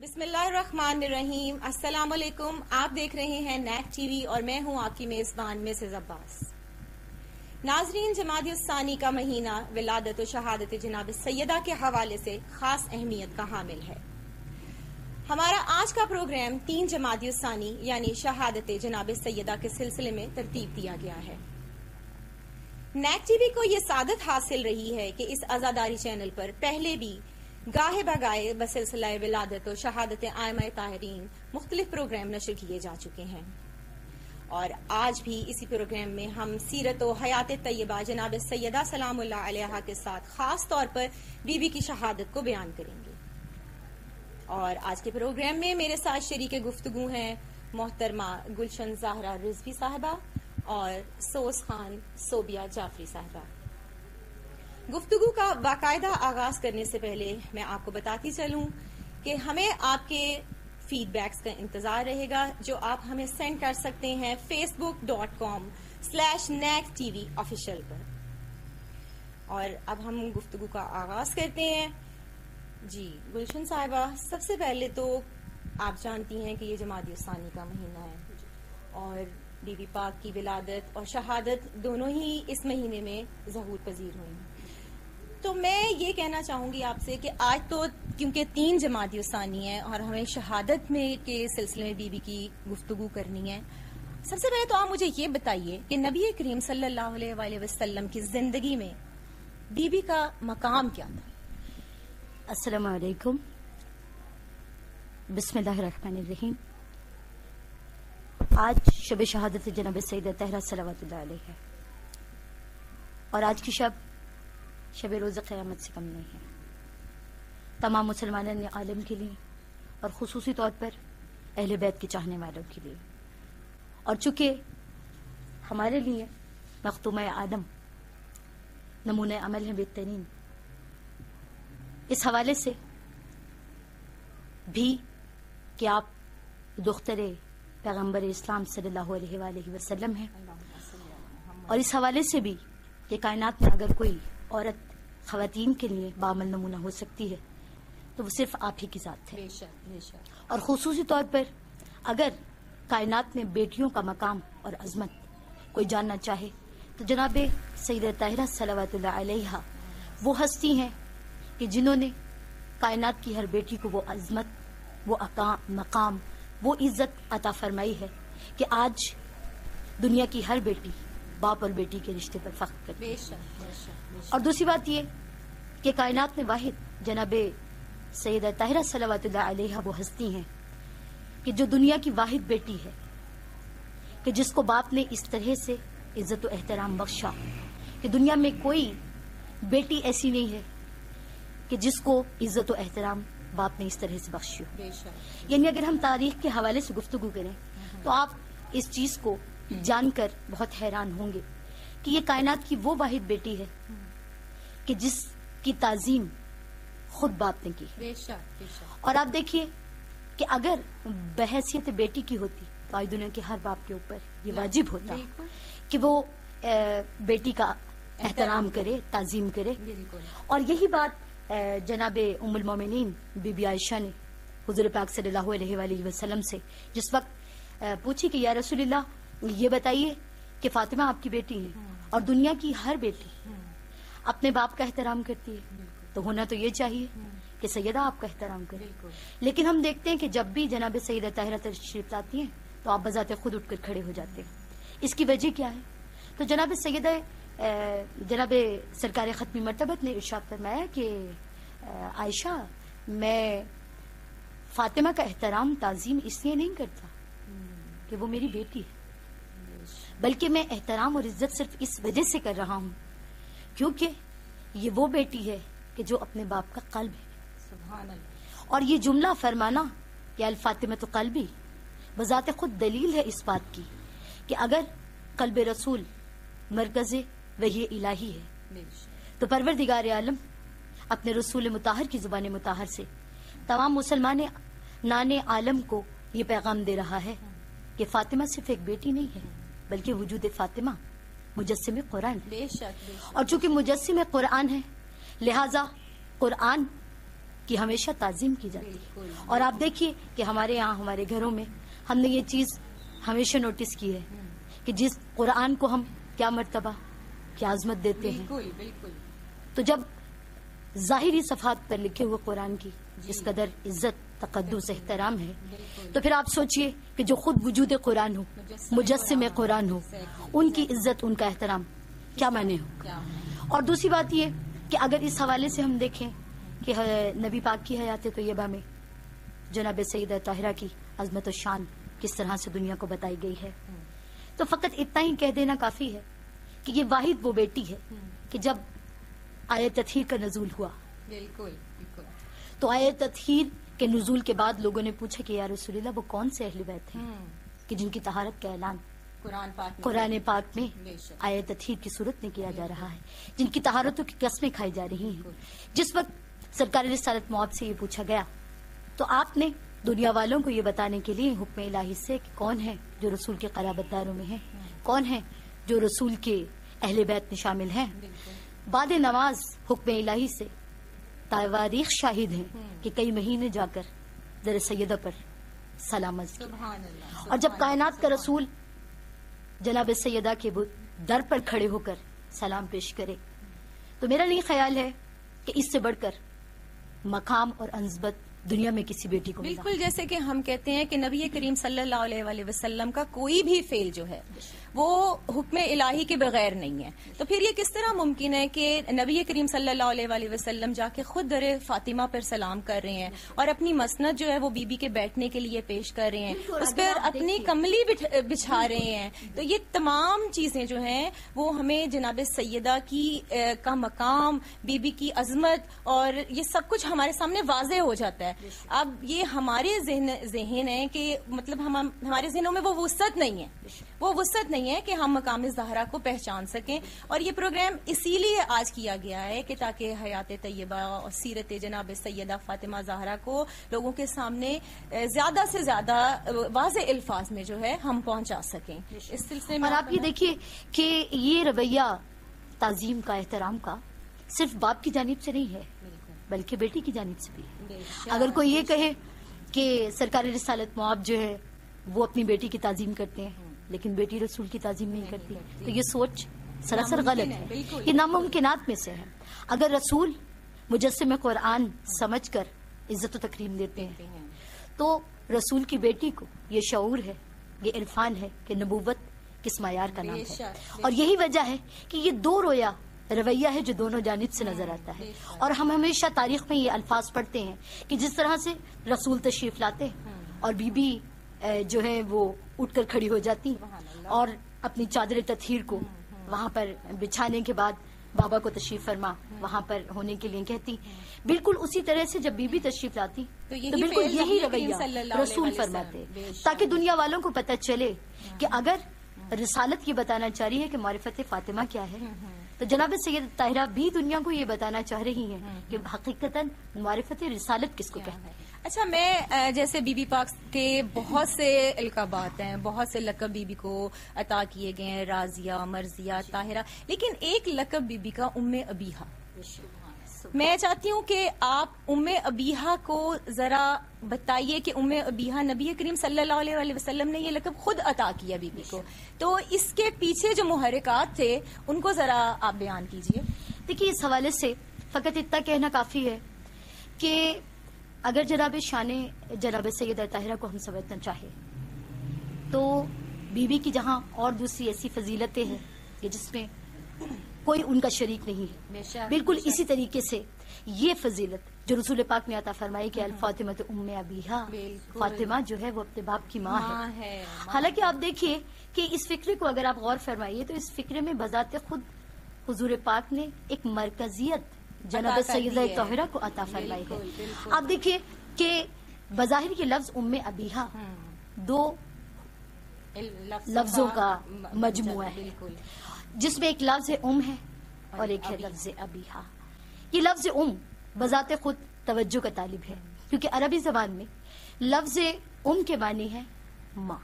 बिस्मिल्लाहिर्रहमानिर्रहीम। अस्सलाम वालेकुम आप देख रहे हैं नैक टीवी और मैं हूँ आपकी मेजबान मिसेज अब्बास। नाजरीन, जमात का महीना विलादत शहादत जनाब सैयदा के हवाले से खास अहमियत का हामिल है। हमारा आज का प्रोग्राम तीन जमात यानी शहादत जनाब सैयदा के सिलसिले में तरतीब दिया गया है। नैक टीवी को यह सादत हासिल रही है कि इस आजादारी चैनल पर पहले भी गाहे बगाए बसिलसिला विलादत और शहादत आयम ताहरीन मुख्तलिफ़ प्रोग्राम नशर किए जा चुके हैं। और आज भी इसी प्रोग्राम में हम सीरत हयात तय्यबा जनाब सैदा सलाम के साथ खास तौर पर बीबी की शहादत को बयान करेंगे। और आज के प्रोग्राम में मेरे साथ शरीक गुफ्तगु हैं मोहतरमा गुलशन जहरा रिजवी साहबा और सोस खान सोबिया जाफरी साहबा। गुफ्तगु का बाकायदा आगाज़ करने से पहले मैं आपको बताती चलूँ कि हमें आपके फीडबैक्स का इंतज़ार रहेगा, जो आप हमें सेंड कर सकते हैं Facebook dot com slash NAAC TV official पर। और अब हम गुफ्तगु का आगाज़ करते हैं। जी, गुलशन साहिबा, सबसे पहले तो आप जानती हैं कि ये जमात का महीना है। और बीबी पाक की विलादत और शहादत दोनों ही इस महीने में जहूर पजीर हुई तो मैं ये कहना चाहूँगी आपसे कि आज तो क्योंकि तीन जमाती उसानी है और हमें शहादत में के सिलसिले में बीबी की गुफ्तगु करनी है। सबसे पहले तो आप मुझे ये बताइए कि नबी करीम सल्लल्लाहु अलैहि वसल्लम की ज़िंदगी में बीबी का मकाम क्या था? अस्सलाम वालेकुम बिस्मिल्लाहिर्रहमानिर्रहीम आज शब शहादत जनाब सईद तहरा सलावत है। और आज की शब शब रोज़ क़्यामत से कम नहीं है। तमाम मुसलमान आलम के लिए और खसूसी तौर पर अहल बैत के चाहने वालों के लिए। और चूँकि हमारे लिए मखतूम आदम नमूने अमल है बेहतरीन इस हवाले से भी कि आप दुख्तर पैगंबर इस्लाम सल्लल्लाहु अलैहि वसल्लम हैं। और इस हवाले से भी कि कायनात में अगर कोई औरत खातन के लिए बामल नमूना हो सकती है। तो वो सिर्फ़ आप ही की जात है। और खसूसी तौर पर अगर कायनात में बेटियों का मकाम और अजमत कोई जानना चाहे तो जनाब सईद ताहिरा सलावत वो हस्ती हैं कि जिन्होंने कायनात की हर बेटी को वो अजमत वो अकाम मकाम वो इज़्ज़त अता फरमाई है कि आज दुनिया की हर बेटी बाप और बेटी के रिश्ते पर फख्र करती है। और दूसरी बात ये कि कायनात में वाहिद जनाब सैद ताहिरा सलावत वो हस्ती हैं कि जो दुनिया की वाहिद बेटी है कि जिसको बाप ने इस तरह से इज़्ज़त एहतराम बख्शा कि दुनिया में कोई बेटी ऐसी नहीं है कि जिसको इज़्ज़त एहतराम बाप ने इस तरह से बख्शी हो। यानी अगर हम तारीख के हवाले से गुफ्तु करें तो आप इस चीज़ को जानकर बहुत हैरान होंगे कि ये कायनात की वो वाहिद बेटी है कि जिसकी ताजीम खुद बाप ने की बेशा, बेशा। और आप देखिए कि अगर बहसियत बेटी की होती तो आज दुनिया के हर बाप के ऊपर ये वाजिब होता कि वो बेटी का एहतराम करे ताजीम करे। और यही बात जनाब उमुल मोमिन बीबी आयशा ने हजूर पाक सल्लल्लाहु अलैहि वसल्लम से जिस वक्त पूछी कि या रसूलुल्लाह ये बताइए कि फातिमा आपकी बेटी है। और दुनिया की हर बेटी। अपने बाप का एहतराम करती है तो होना तो ये चाहिए। कि सैयदा आपका एहतराम करे लेकिन हम देखते हैं कि जब भी जनाब सैदा ताहिरा तशरीफ़ लाती हैं तो आप बजाते खुद उठकर खड़े हो जाते हैं इसकी वजह क्या है तो जनाब सैदा जनाब सरकार खत्मी मरतबत ने इर्शाद फरमाया कि आयशा, मैं फातिमा का एहतराम, ताजीम इसलिए नहीं करता कि वो मेरी बेटी है बल्कि मैं एहतराम और इज़्ज़त सिर्फ़ इस वजह से कर रहा हूँ क्योंकि ये वो बेटी है कि जो अपने बाप का कल्ब है। और ये जुमला फरमाना कि अल्फातिमा तो कल्बी बजात खुद दलील है इस बात की कि अगर कल्ब रसूल मरकज वही इलाही है तो परवर दिगार आलम अपने रसूल मुताहर की ज़ुबान मुताहर से तमाम मुसलमान नाने आलम को ये पैगाम दे रहा है कि फातिमा सिर्फ़ एक बेटी नहीं है बल्कि वजूद फातिमा मुजस्म कुरान। और चूँकि मुजस्म कुरान है लिहाजा कुरान की हमेशा ताजीम की जाती है। और आप देखिए कि हमारे यहाँ हमारे घरों में हमने ये चीज़ हमेशा नोटिस की है कि जिस कुरान को हम क्या मर्तबा क्या आजमत देते हैं। बिल्कुल तो जब जाहिरी सफात पर लिखे हुए कुरान की इस कदर इज़्ज़त तकद्दुस एहतराम है। तो फिर आप सोचिए कि जो खुद वजूद कुरान हो मुजस्सिम कुरान हो उनकी इज़्ज़त उनका एहतराम क्या माने हो? और दूसरी बात ये कि अगर इस हवाले से हम देखें कि नबी पाक की हयात तैयबा में जनाब सईद ताहिरा की अजमत शान किस तरह से दुनिया को बताई गई है। तो फकत इतना ही कह देना काफ़ी है कि ये वाहिद वो बेटी है कि जब आयत तथहीर का नजूल हुआ। बिल्कुल बिल्कुल। तो आयत तथहीर के नजूल के बाद लोगों ने पूछा कि यार रसूलिल्लाह वो कौन से अहल बैत हैं? कि जिनकी तहारत का ऐलान कुरान पाक में। कुरान पाक में बेशक। आयत तथहीर की सूरत में किया जा रहा है। जिनकी तहारतों की कस्में खाई जा रही हैं। जिस वक्त सरकारी रिसालत मौत से ये पूछा गया तो आपने दुनिया वालों को ये बताने के लिए हुक्म इलाही से कि कौन है जो रसूल के कराबतदारों में है? कौन है जो रसूल के अहले बैत में शामिल हैं? बाद नमाज़ हुक्म इलाही से तावारीख शाहिद हैं कि कई महीने जाकर दर सैदा पर अल्लाह और जब कायनात का रसूल जनाब सैदा के दर पर खड़े होकर सलाम पेश करे तो मेरा नहीं ख्याल है कि इससे बढ़कर मकाम और अंजबत दुनिया में किसी बेटी को बिल्कुल जैसे कि हम कहते हैं कि नबी करीम सल्लल्लाहु अलैहि वसल्लम का कोई भी फेल जो है वो हुक्म इलाही के बगैर नहीं है। तो फिर ये किस तरह मुमकिन है कि नबी करीम सल्लल्लाहु अलैहि वसल्लम जाके खुद दर फातिमा पर सलाम कर रहे हैं और अपनी मसनत जो है वो बीबी के बैठने के लिए पेश कर रहे हैं। उस पर अपनी कमली बिछा रहे हैं। तो ये तमाम चीज़ें जो हैं वो हमें जनाब सैदा की का मकाम बीबी की अजमत और ये सब कुछ हमारे सामने वाज हो जाता है। अब ये हमारे जहन है कि मतलब हम हमारे जहनों में वो वसत नहीं है। वो वसत नहीं है कि हम मकाम जहरा को पहचान सकें। और ये प्रोग्राम इसीलिए आज किया गया है कि ताकि हयात तैयबा और सीरत जनाब सैयदा फातिमा जहरा को लोगों के सामने ज़्यादा से ज़्यादा वाज अल्फाज में जो है हम पहुँचा सकें। इस सिलसिले में और आप ये देखिए कि ये रवैया ताजीम का एहतराम का सिर्फ़ बाप की जानब से नहीं है बल्कि बेटी की जानब से भी है। अगर कोई ये कहे कि सरकारी रिसालत मुआब जो है वो अपनी बेटी की ताजीम करते हैं लेकिन बेटी रसूल की ताजीम नहीं करती। तो ये सोच सरासर गलत है, ये नामुमकिनात में से है। अगर रसूल मुजस्सिम कुरान समझ कर इज़्ज़त तकरीम देते हैं। तो रसूल की बेटी को ये शूर है ये इरफान है कि नबूवत किस मायार का नाम है। और यही वजह है कि ये दो रोया रवैया है जो दोनों जानब से नज़र आता है। और हम हमेशा तारीख में ये अल्फाज पढ़ते हैं कि जिस तरह से रसूल तशरीफ़ लाते हैं और बीबी जो है वो उठकर खड़ी हो जाती और अपनी चादर तथीर को वहाँ पर बिछाने के बाद बाबा को तशरीफ़ फरमा वहाँ पर होने के लिए कहती। बिल्कुल उसी तरह से जब बीबी तशरीफ़ लाती तो यही तो बिल्कुल यही रवैया रसूल फरमाते ताकि दुनिया वालों को पता चले कि अगर रिसालत ये बताना चाह रही है कि मारिफत फातिमा क्या है तो जनाब सैयद ताहिरा भी दुनिया को ये बताना चाह रही है कि हकीकतन मारिफत रिसालत किसको कहते हैं? अच्छा मैं जैसे बीबी पाक के बहुत से इल्काबात हैं, बहुत से लकब बीबी को अता किए गए हैं, राजिया, मर्जिया, ताहिरा, लेकिन एक लकब बीबी का उम्मे अबीहा। मैं चाहती हूँ कि आप उम्मे अबीहा को जरा बताइए कि उम्मे अबीहा नबी करीम सल्लल्लाहु अलैहि वसल्लम ने ये लकब खुद अता किया बीबी को। तो इसके पीछे जो मुहरिकात थे, उनको जरा आप बयान कीजिए। देखिए, इस हवाले से फकत इतना कहना काफ़ी है कि अगर जनाब शान जनाब सैयद ताहिरा को हम समझना चाहे तो बीबी की जहाँ और दूसरी ऐसी फजीलतें हैं कि जिसमें कोई उनका शरीक नहीं है। बिल्कुल इसी तरीके से ये फजीलत जो रसूल पाक में आता फरमाई कि फातिमा तो उम्मे अबीहा फातिमा जो है वो अपने बाप की माँ है। है, हालाँकि आप देखिए कि इस फिक्रे को अगर आप गौर फरमाइए तो इस फिक्रे में बजाते खुद हजूर पाक ने एक मरकजियत जनाब अता कर सैयद दी है। तोहरा को अता फरमाई है। आप देखिए कि बजाहिर ये लफ्ज उम्मे अबीहा दो लफ्जों का मजमुआ है। जिसमें एक लफ्ज उम है और एक है लफ्ज अबीहा ये लफ्ज उम बजाते खुद तवज्जो का तालिब है क्योंकि अरबी जबान में लफ्ज उम के मानी है माँ।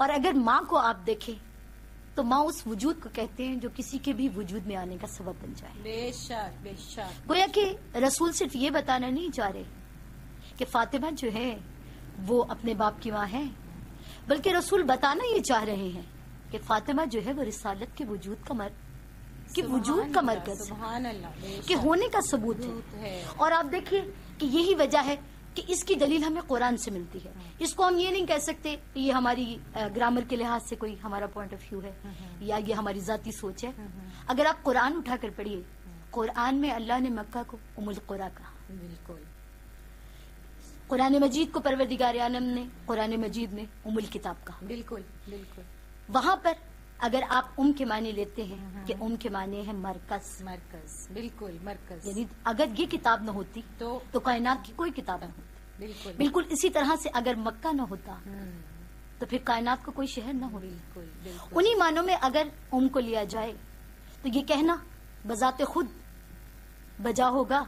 और अगर माँ को आप देखें तो माँ उस वजूद को कहते हैं जो किसी के भी वजूद में आने का सबब बन जाए बेशक बेशक गोया कि रसूल सिर्फ़ ये बताना नहीं चाह रहे कि फातिमा जो है वो अपने बाप की माँ है बल्कि रसूल बताना ये चाह रहे हैं कि फातिमा जो है वो रिसालत के वजूद का मर कि वजूद का मरकज है। कि होने का सबूत सबूत है है। और आप देखिए कि यही वजह है कि इसकी दलील हमें कुरान से मिलती है। इसको हम ये नहीं कह सकते ये हमारी ग्रामर के लिहाज से कोई हमारा पॉइंट ऑफ़ व्यू है या ये हमारी जाती सोच है। अगर आप कुरान उठाकर पढ़िए कुरान में अल्लाह ने मक्का को उमुल कुरा कहा। बिल्कुल। कुरान मजीद को परवरदिगार आलम ने कुरान मजीद में उमुल किताब कहा। बिल्कुल बिल्कुल। वहाँ पर अगर आप उम के माने लेते हैं कि उम के माने हैं मरकज। मरकज बिल्कुल मरकज। यानी अगर ये किताब न होती तो तो कायनात की कोई किताब न होती। बिल्कुल। बिल्कुल इसी तरह से अगर मक्का न होता हम्म, तो फिर कायनात का कोई शहर न होता। बिल्कुल बिल्कुल। उन्हीं मानों में अगर उम को लिया जाए तो ये कहना बजाते खुद बजा होगा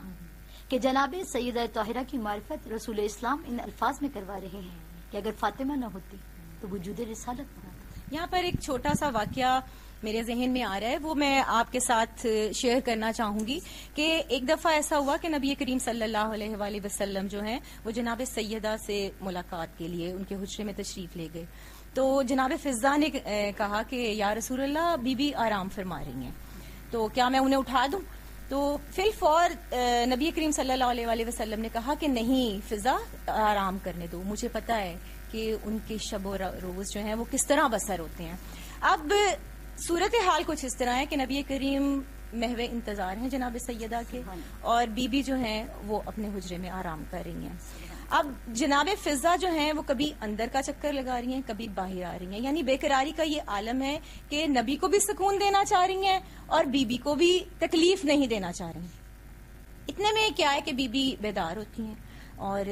कि जनाब सैद ताहिरा की मार्फत रसूल इस्लाम इन अल्फाज में करवा रहे हैं कि अगर फातिमा न होती तो वजूद रिसालत न यहाँ पर एक छोटा सा वाक्य मेरे जहन में आ रहा है, वो मैं आपके साथ शेयर करना चाहूँगी कि एक दफ़ा ऐसा हुआ कि नबी करीम सल्लल्लाहु अलैहि वसल्लम जो हैं, वो जनाब सैयदा से मुलाकात के लिए उनके हुजरे में तशरीफ़ ले गए। तो जनाब फिजा ने कहा कि, या रसूलल्लाह, बीबी आराम फरमा रही हैं। तो क्या मैं उन्हें उठा दूँ? तो फिल फौर नबी करीम सल्लल्लाहु अलैहि वसल्लम ने कहा कि, नहीं फिजा आराम करने दो, मुझे पता है कि उनके शब रोज जो है वो किस तरह बसर होते हैं। अब सूरत हाल कुछ इस तरह है कि नबी करीम महवे इंतज़ार हैं जनाब सैदा के और बीबी जो हैं वो अपने हुजरे में आराम कर रही हैं। अब जनाब फिजा जो हैं वो कभी अंदर का चक्कर लगा रही हैं कभी बाहर आ रही हैं। यानी बेकरारी का ये आलम है कि नबी को भी सुकून देना चाह रही हैं और बीबी को भी तकलीफ़ नहीं देना चाह रही हैं। इतने में क्या है कि बीबी बेदार होती हैं और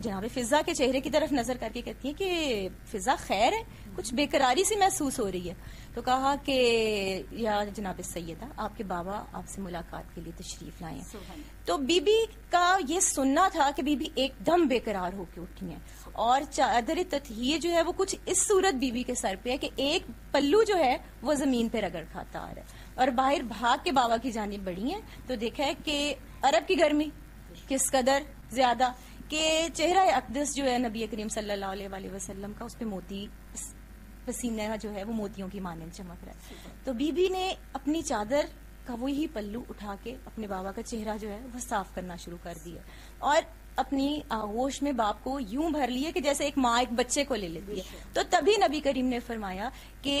जनाब फिजा के चेहरे की तरफ़ नज़र करके कहती है कि फिजा खैर है कुछ बेकरारी सी महसूस हो रही है। तो कहा कि या जनाब सैयदा आपके बाबा आपसे मुलाकात के लिए तशरीफ़ लाए हैं। तो बीबी का ये सुनना था कि बीबी एकदम बेकरार होके उठी हैं। और चादर तथहिए जो है वो कुछ इस सूरत बीबी के सर पे है कि एक पल्लू जो है वो ज़मीन पे रगड़ खाता आ रहा है। और बाहर भाग के बाबा की जानिब बढ़ी है तो देखा है कि अरब की गर्मी किस कदर ज़्यादा कि चेहरा अकदस जो है नबी करीम सल्लल्लाहु अलैहि वसल्लम का उस पे मोती पसीना जो है वो मोतियों की माने चमक रहा है। तो बीबी ने अपनी चादर का वही पल्लू उठा के अपने बाबा का चेहरा जो है वो साफ़ करना शुरू कर दिया। और अपनी आगोश में बाप को यूँ भर लिया कि जैसे एक माँ एक बच्चे को ले लेती है। तो तभी नबी करीम ने फरमाया कि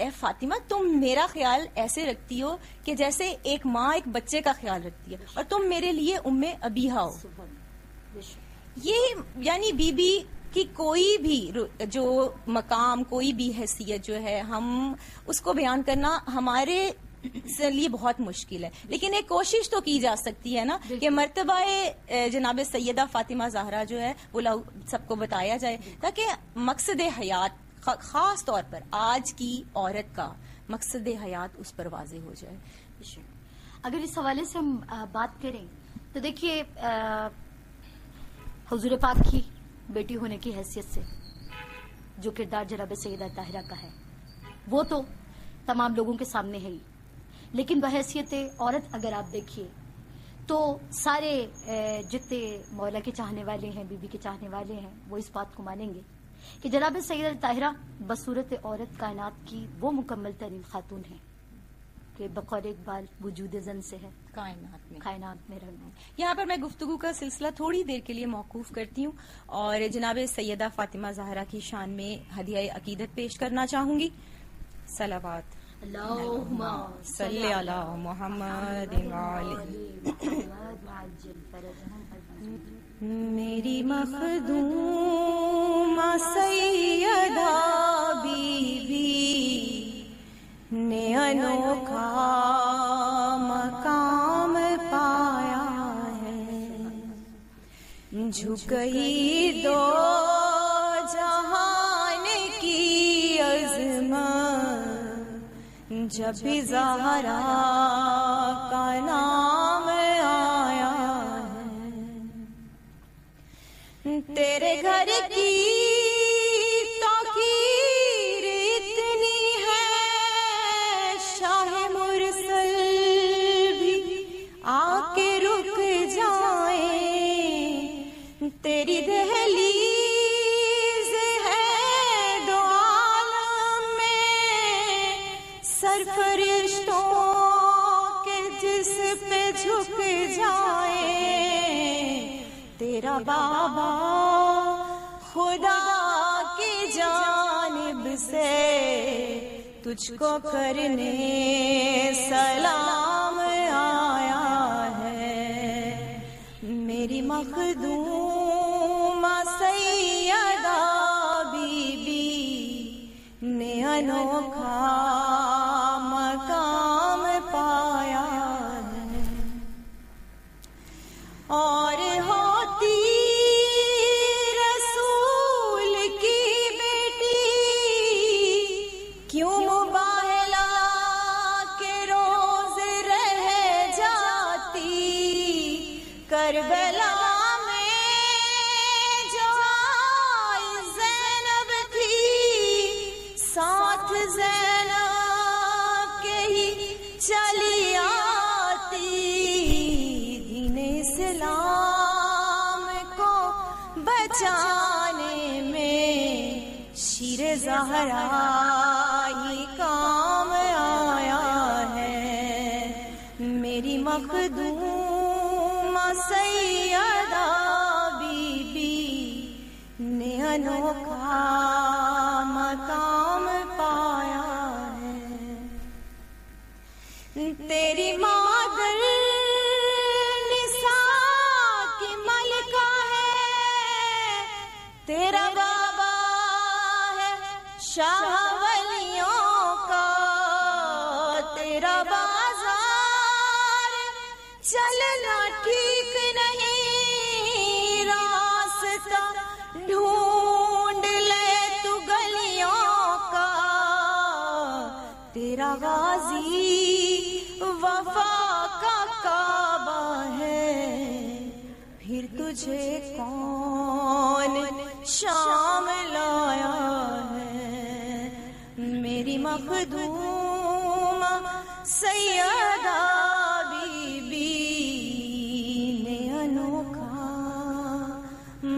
ए फातिमा तुम मेरा ख्याल ऐसे रखती हो कि जैसे एक माँ एक बच्चे का ख्याल रखती है। और तुम मेरे लिए उम्मे अबीहा हो। ये यानी बीबी की कोई भी जो मकाम कोई भी हैसियत जो है हम उसको बयान करना हमारे से लिए बहुत मुश्किल है। लेकिन एक कोशिश तो की जा सकती है ना कि मरतबा जनाब सैदा फातिमा जहरा जो है वो सबको बताया जाए ताकि मकसद हयात खास तौर पर आज की औरत का मकसद हयात उस पर वाजे हो जाए। अगर इस हवाले से हम बात करें तो देखिए हुजूर पाक की बेटी होने की हैसियत से, जो किरदार जनाब सैदा ताहिरा का है, वो तो तमाम लोगों के सामने है ही। लेकिन बहसीत औरत अगर आप देखिए तो सारे जितने मौला के चाहने वाले हैं, बीबी के चाहने वाले हैं, वो इस बात को मानेंगे कि जनाब सैद ताहिरा बसूरत औरत कायनात की वो मुकम्मल तरीन खातून है, कि बकौर इकबाल वजूद जन से है। कायनात में। कायनात में रहना यहाँ पर मैं गुफ्तगू का सिलसिला थोड़ी देर के लिए मौकूफ करती हूँ और जनाब सैदा फातिमा जहरा की शान में हदिया अकीदत पेश करना चाहूँगी। सलावात। मोहम्मद मेरी मखदूमा सैयदा बीबी। ने अनोखा मकाम पाया है। झुकई दो जहान की अजमत, जब जहरा का नाम आया है। तेरे घर की बाबा, खुदा की जानिब से तुझको करने सलाम आया है। मेरी मखदूमा सैयदा बीबी ने अनोखा तुझे कौन शाम लाया है? मेरी मखदूमा सैयदा बीबी ने अनोखा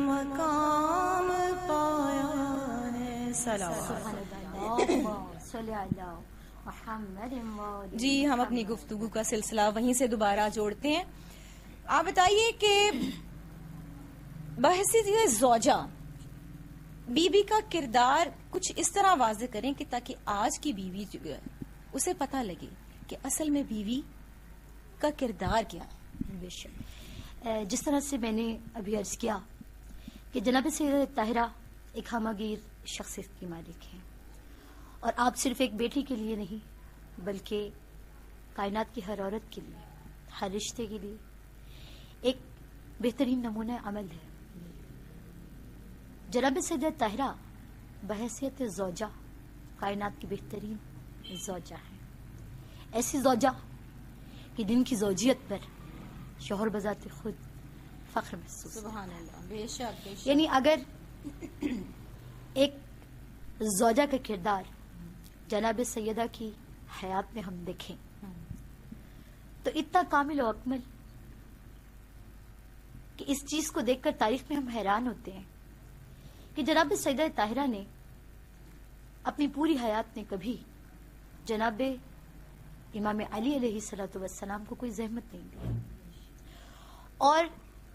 मकाम पाया है। सलाम जी हम अपनी गुफ्तगु का सिलसिला वहीं से दोबारा जोड़ते हैं। आप बताइए कि बहसीत जोजा। बीबी का किरदार कुछ इस तरह वाजे करें कि ताकि आज की बीवी उसे पता लगे कि असल में बीवी का किरदार क्या है। जिस तरह से मैंने अभी अर्ज़ किया कि जनाब से ताहिरा, एक हमगीर शख्सियत की मालिक है। और आप सिर्फ़ एक बेटी के लिए नहीं, बल्कि कायनात की हर औरत के लिए, हर रिश्ते के लिए एक बेहतरीन नमूना अमल है। जनाब सैद ताहिरा बहसीत जोजा कायनात की बेहतरीन जोजा है। ऐसी जौजा कि जिनकी जौजियत पर शोहर बजाते खुद फख्र महसूस यानी अगर एक जोजा का किरदार जनाब सैदा की हयात में हम देखें तो इतना कामिल और अकमल कि इस चीज़ को देखकर तारीख में हम हैरान होते हैं। कि जनाब सैयदा ताहिरा ने अपनी पूरी हयात में कभी जनाब इमाम अली अलैहिस्सलाम को कोई जहमत नहीं दी। और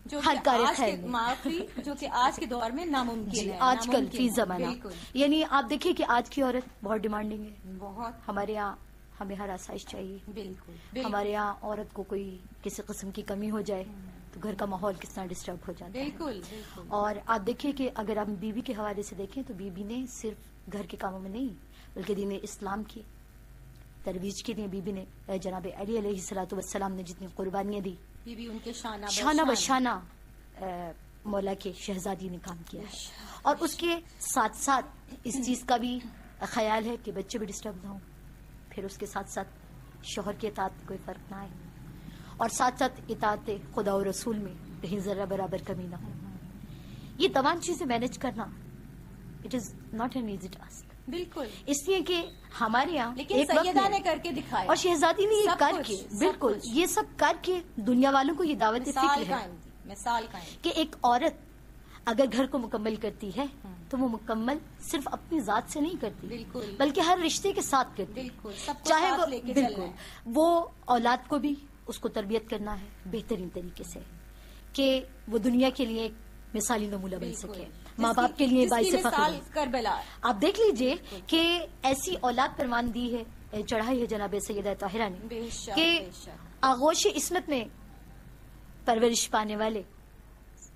जो हर कार्य आज के माफ़ी जो कि आज के दौर में नामुमकिन है आजकल फ़ी जमाना। यानी आप देखिए कि आज की औरत बहुत डिमांडिंग है। बहुत। हमारे यहाँ हमें हर आसाइश चाहिए। बिल्कुल बिल्कुल। हमारे यहाँ औरत को कोई किसी किस्म की कमी हो जाए तो घर का माहौल कितना डिस्टर्ब हो जाता है। बिल्कुल बिल्कुल। और आप देखिए कि अगर हम बीवी के हवाले से देखें तो बीबी ने सिर्फ़ घर के कामों में नहीं बल्कि दीन इस्लाम की तरवीज के लिए बीबी ने। जनाब अली अलैहिस्सलाम ने जितनी कुर्बानियाँ दी बीबी उनके शाना शाना बशाना मौला के शहजादी ने काम किया है। और उसके साथ साथ इस चीज़ का भी ख्याल है कि बच्चे भी डिस्टर्ब ना हो फिर उसके साथ साथ शोहर के इतात में कोई फ़र्क ना आए। और साथ साथ इतात खुदा और रसूल में कहीं जरा बराबर कमी ना हो। ये तमाम चीज़ें मैनेज करना it is not an easy task बिल्कुल। इसलिए कि हमारे यहाँ लेकिन सैयदा ने करके दिखाया। और शहजादी ने ये करके बिल्कुल ये सब करके दुनिया वालों को ये दावत मिसाल है की मिसाल कि। एक औरत अगर घर को मुकम्मल करती है तो वो मुकम्मल सिर्फ़ अपनी जात से नहीं करती बिल्कुल। बल्कि हर रिश्ते के साथ करती। बिल्कुल, चाहे वो बिल्कुल वो औलाद को भी उसको तरबियत करना है बेहतरीन तरीके से कि वो दुनिया के लिए एक मिसाली नमूना बन सके। माँ बाप के लिए बाईस फख्र। आप देख लीजिए कि ऐसी औलाद परवान दी है चढ़ाई है जनाब सैयदा ताहिरा ने कि आगोश इसमत में परवरिश पाने वाले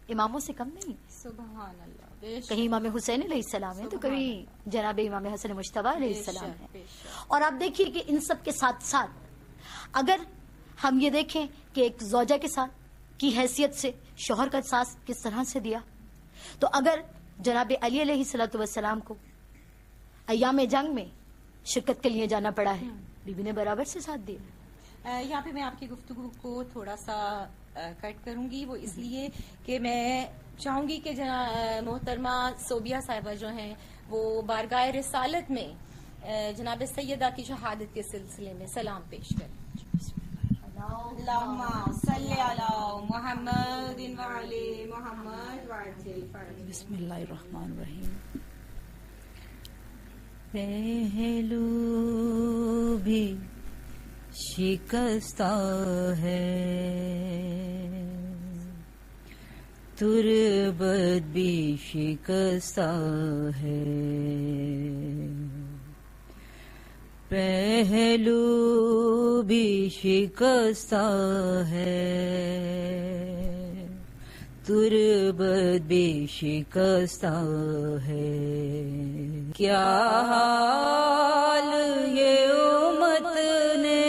इमामों से कम नहीं। कहीं इमाम हुसैन सलाम है तो कभी जनाब इमाम हसन मुश्तबा सलाम है। और आप देखिए कि इन सब के साथ साथ अगर हम ये देखें कि एक जोजा के साथ की हैसियत से शोहर का साथ किस तरह से दिया। तो अगर जनाब अली सलाम को अयाम जंग में शिरकत के लिए जाना पड़ा है बीबी ने बराबर से साथ दिया। यहाँ पे मैं आपकी गुफ्तु को थोड़ा सा कट करूँगी। वो इसलिए कि मैं चाहूँगी कि जना मोहतरमा सोबिया साहिबा जो हैं वो बारगाह रिसालत में जनाब सैदा की शहादत के सिलसिले में सलाम पेश करें। बिस्मिल्लाहिर्रहमानिर्रहीम पहलू भी शिकस्ता है। तुरबत भी शिकस्ता है। पहलू भी शिकस्ता है। तुरबत भी शिकस्ता है। क्या हाल ये उमत ने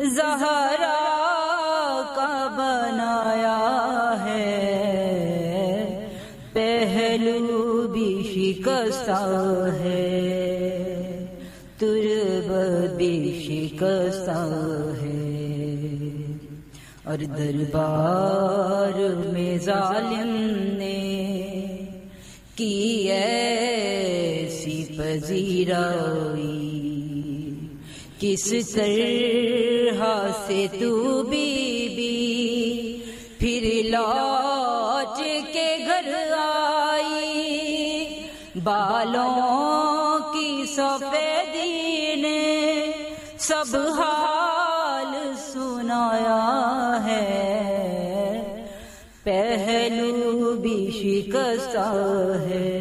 जहरा का बनाया है? पहलू भी शिकस्ता है। शिकस्ता है और दरबार में जालिम ने की ऐसी पजीराई। किस तरह से तू बीबी, फिर लौट के घर आई। बालों की सफेदी सब हाल सुनाया है। पहलू भी शिकस्ता है।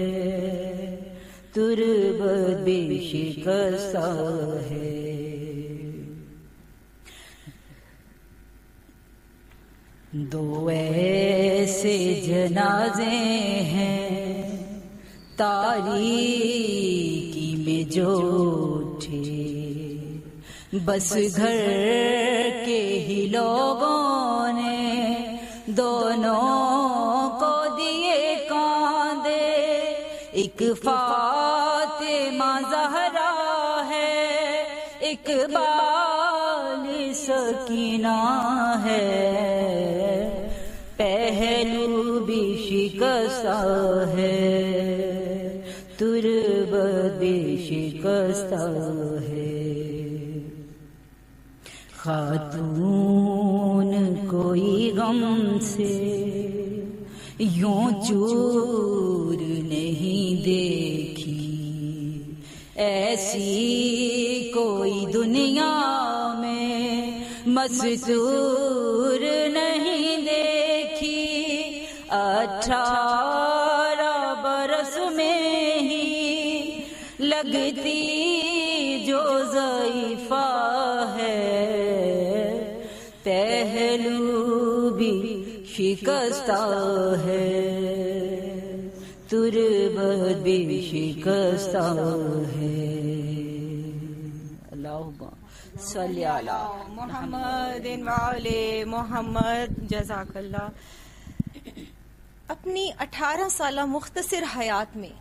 तुरबत भी शिकस्ता है। दो ऐसे जनाजे हैं, तारीकी में जो बस घर के ही लोगों ने दोनों को दिए कांदे। एक फातिमा जहरा है, एक बाल सकीना है। पहलू भी शिकस्ता है तुरबत भी शिकस्ता खातून कोई गम से यूँ चूर नहीं देखी। ऐसी कोई दुनिया में मस्तूर नहीं देखी। अठारह शिकस्ता है। तुरबत भी शिकस्ता है। अल्लाह मोहम्मद मोहम्मद जजाकल्ला अपनी 18 साल मुख्तसर हयात में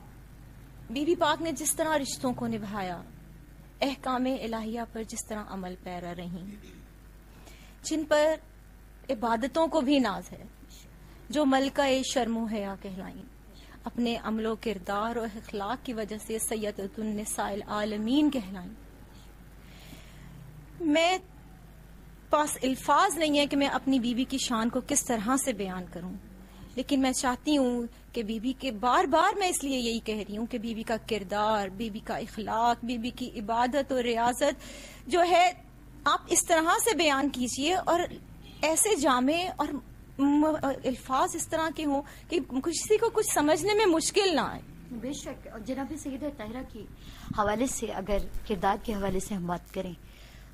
बीबी पाक ने जिस तरह रिश्तों को निभाया अहकाम इलाहिया पर जिस तरह अमल पैरा रही, जिन पर इबादतों को भी नाज है। जो मलका शर्मो हया कहलाई। अपने अमलो, किरदार और अखलाक की वजह से सैयदुलनिसाइल आलमीन कहलाई। मैं पास अल्फाज नहीं है कि मैं अपनी बीवी की शान को किस तरह से बयान करूँ, लेकिन मैं चाहती हूँ कि बीबी के बार बार मैं इसलिए यही कह रही हूँ कि बीबी का किरदार बीबी का इखलाक बीबी की इबादत और रियाजत जो है, आप इस तरह से बयान कीजिए और ऐसे जामे और अल्फाज इस तरह के हों कि किसी को कुछ समझने में मुश्किल ना आए। बेशक और जनाब सईद ताहिरा के हवाले से अगर किरदार के हवाले से हम बात करें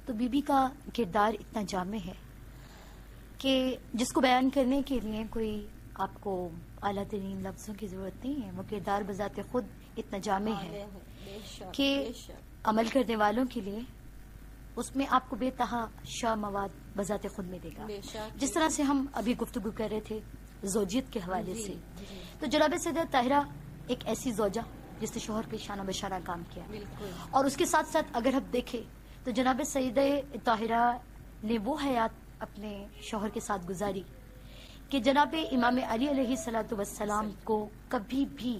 तो बीबी का किरदार इतना जामे है कि जिसको बयान करने के लिए कोई आपको अला तरीन लफ्जों की ज़रूरत नहीं है वो किरदार बजाते खुद इतना जामे है कि अमल करने वालों के लिए उसमें आपको बेतहा शाह मवाद बजाते खुद मिलेगा बेशक, जिस तरह से हम अभी गुफ्तगु कर रहे थे जोजियत के हवाले से। तो जनाब सैद ताहिरा एक ऐसी जोजा जिसने शोहर पे शाना बशाना काम किया। और उसके साथ साथ अगर हम देखें तो जनाब सईद ताहिरा ने वो हयात अपने शोहर के साथ गुजारी कि जनाब इमाम अली सलातु वस्सलाम को कभी भी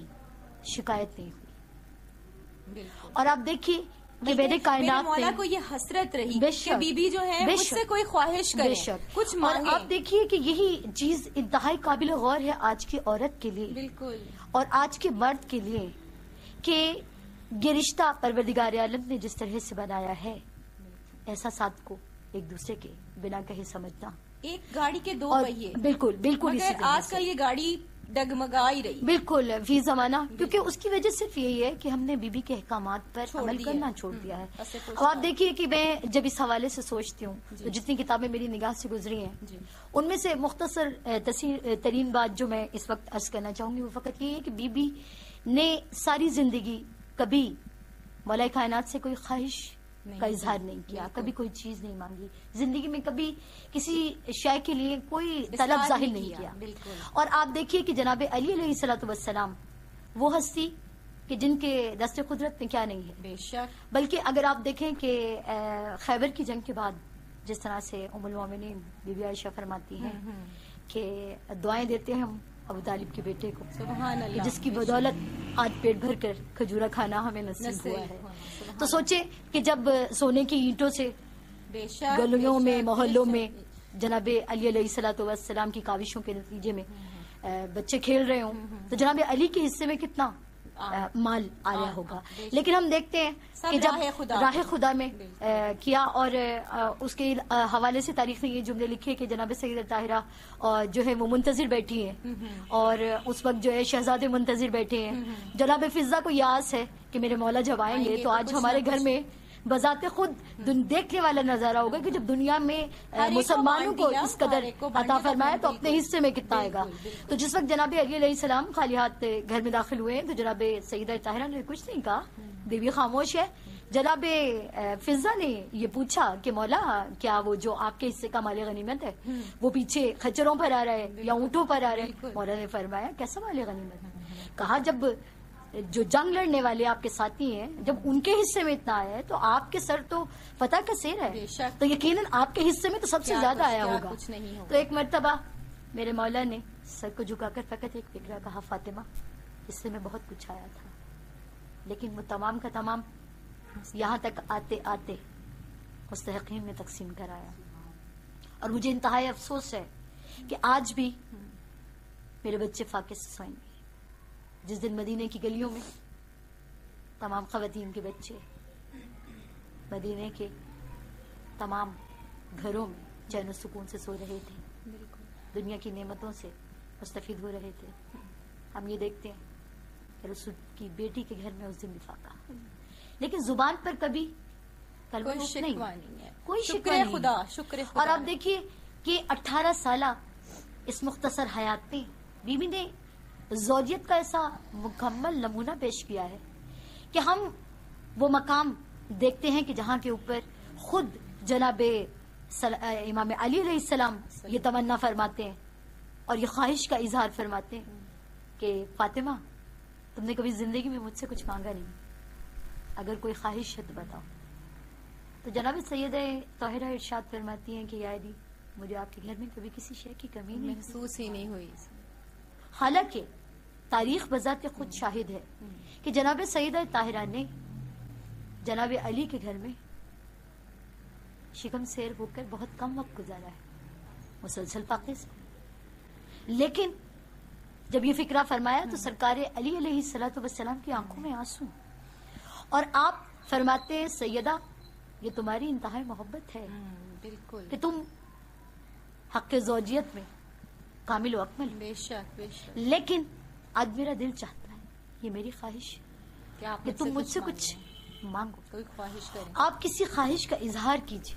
शिकायत नहीं हुई। और आप देखिए कि मेरे मेरे कायनात मौला को ये हसरत रही। कि बीबी जो है। मुझसे कोई ख्वाहिश करे कुछ मांगे आप देखिए कि यही चीज़ इंतहाई काबिल गौर है आज की औरत के लिए बिल्कुल और आज के मर्द के लिए कि ये रिश्ता परवरदिगार आलम ने जिस तरह से बनाया है ऐसा साथ को एक दूसरे के बिना कहे समझना एक गाड़ी के दो पहिए बिल्कुल बिल्कुल आज से। ये गाड़ी डगमगा ही रही। बिल्कुल फ़ी जमाना। क्योंकि उसकी वजह सिर्फ़ यही है कि हमने बीबी के अहकाम पर अमल करना छोड़ दिया है। अब आप देखिए कि मैं जब इस हवाले से सोचती हूँ तो जितनी किताबें मेरी निगाह से गुजरी हैं उनमें से मुख्तसर तसी- तरीन बात जो मैं इस वक्त अर्ज़ करना चाहूँगी वो फकत ये है कि बीबी ने सारी ज़िंदगी कभी मौलाई कायनात से कोई ख्वाहिश का इजहार नहीं किया कभी कोई चीज़ नहीं मांगी। ज़िंदगी में कभी किसी शय के लिए कोई तलब ज़ाहिर नहीं किया और आप देखिए कि जनाब अली सलाम वो हस्ती कि जिनके दस्त कुदरत में क्या नहीं है। बेशक। बल्कि अगर आप देखें कि खैबर की जंग के बाद जिस तरह से उमुल मोमिनीन बीबी आयशा फरमाती हैं कि दुआएँ देते हैं हम अबू तालिब के बेटे को कि जिसकी बदौलत आज पेट भर कर खजूरा खाना हमें नसीब हुआ हुआ, है। तो सोचे कि जब सोने की ईंटों से गलियों में मोहल्लों में जनाब अली सलाम की काविशों के नतीजे में बच्चे खेल रहे हों तो जनाब अली के हिस्से में कितना अ, माल आया आ, होगा। लेकिन हम देखते हैं कि जब राहे खुदा राहे खुदा में आ, किया और आ, उसके हवाले से तारीख ने ये जुमले लिखे कि जनाब सैद ताहिरा और जो है वो मुंतजर बैठी हैं। और उस वक्त जो है शहजादे मुंतजर बैठे हैं। जनाब फिजा को यास है कि मेरे मौला जब आएँगे आएँगे तो तो आज हमारे घर में बजाते खुद देखने वाला नज़ारा होगा कि जब दुनिया में मुसलमानों को इस कदर अता फरमाया तो अपने हिस्से में कितना आएगा। तो जिस वक्त जनाब अली सलाम खाली हाथ घर में दाखिल हुए तो जनाब सईदा ताहिरा ने कुछ नहीं कहा। देवी खामोश है। जनाब फिजा ने ये पूछा कि मौला क्या वो जो आपके हिस्से का माले गनीमत है वो पीछे खच्चरों पर आ रहा है या ऊँटों पर आ रहा है? मौला ने फरमाया कैसा माले गनीमत? है कहा जब जो जंग लड़ने वाले आपके साथी हैं जब उनके हिस्से में इतना आया है तो आपके सर तो फतह का शेर है। तो यकीनन आपके हिस्से में तो सबसे ज़्यादा आया होगा। कुछ नहीं होगा। तो एक मरतबा मेरे मौला ने सर को झुकाकर फकत एक फिक्रा कहा फातिमा इससे में बहुत कुछ आया था। लेकिन वो तमाम का तमाम यहाँ तक आते आते मुस्तकीन ने तकसीम कराया। और मुझे इंतहाई अफसोस है कि आज भी मेरे बच्चे फाके से सोएँगे जिस दिन मदीने की गलियों में तमाम खवतीन के बच्चे मदीने के तमाम घरों में चैन सुकून से सो रहे थे। दुनिया की नेमतों से मुस्तफ़ हो रहे थे। हम ये देखते हैं कि रसूल की बेटी के घर में उस दिन विफाका लेकिन ज़ुबान पर कभी कलमा कोई नहीं। है। कोई शुक्र खुदा शुक्र और आप देखिए कि 18 साल इस मुख्तसर हयात में बीबी ने जोजियत का ऐसा मुकम्मल नमूना पेश किया है कि हम वो मकाम देखते हैं कि जहाँ के ऊपर खुद जनाब इमाम अली अलैहिस्सलाम ये तमन्ना फरमाते हैं और ये ख्वाहिश का इजहार फरमाते हैं कि फातिमा तुमने कभी ज़िंदगी में मुझसे कुछ मांगा नहीं। अगर कोई ख्वाहिश है तो बताओ। तो जनाब सैद तोहरा इरशाद फरमाती हैं कि यादी मुझे आपके घर में कभी किसी शय की कमी महसूस ही नहीं हुई। हालाँकि तारीख बजात खुद शाहिद है कि जनाब सईद ताहिरा ने जनाब अली के घर में शिकम शेर होकर बहुत कम वक्त गुजारा है। मुसलसल पाकिज। लेकिन जब ये फिक्रा फरमाया तो सरकार अली अलैहिस्सलाम की आँखों में आँसू। और आप फरमाते हैं सैयदा ये तुम्हारी इंतहा मोहब्बत है बिल्कुल। कि तुम हक जोजियत में कामिल व अकमल बेशक बेशक। लेकिन आज मेरा दिल चाहता है। ये मेरी ख्वाहिश क्या कि तुम मुझसे कुछ मांगो कोई ख्वाहिश करें। आप किसी ख्वाहिश का इजहार कीजिए।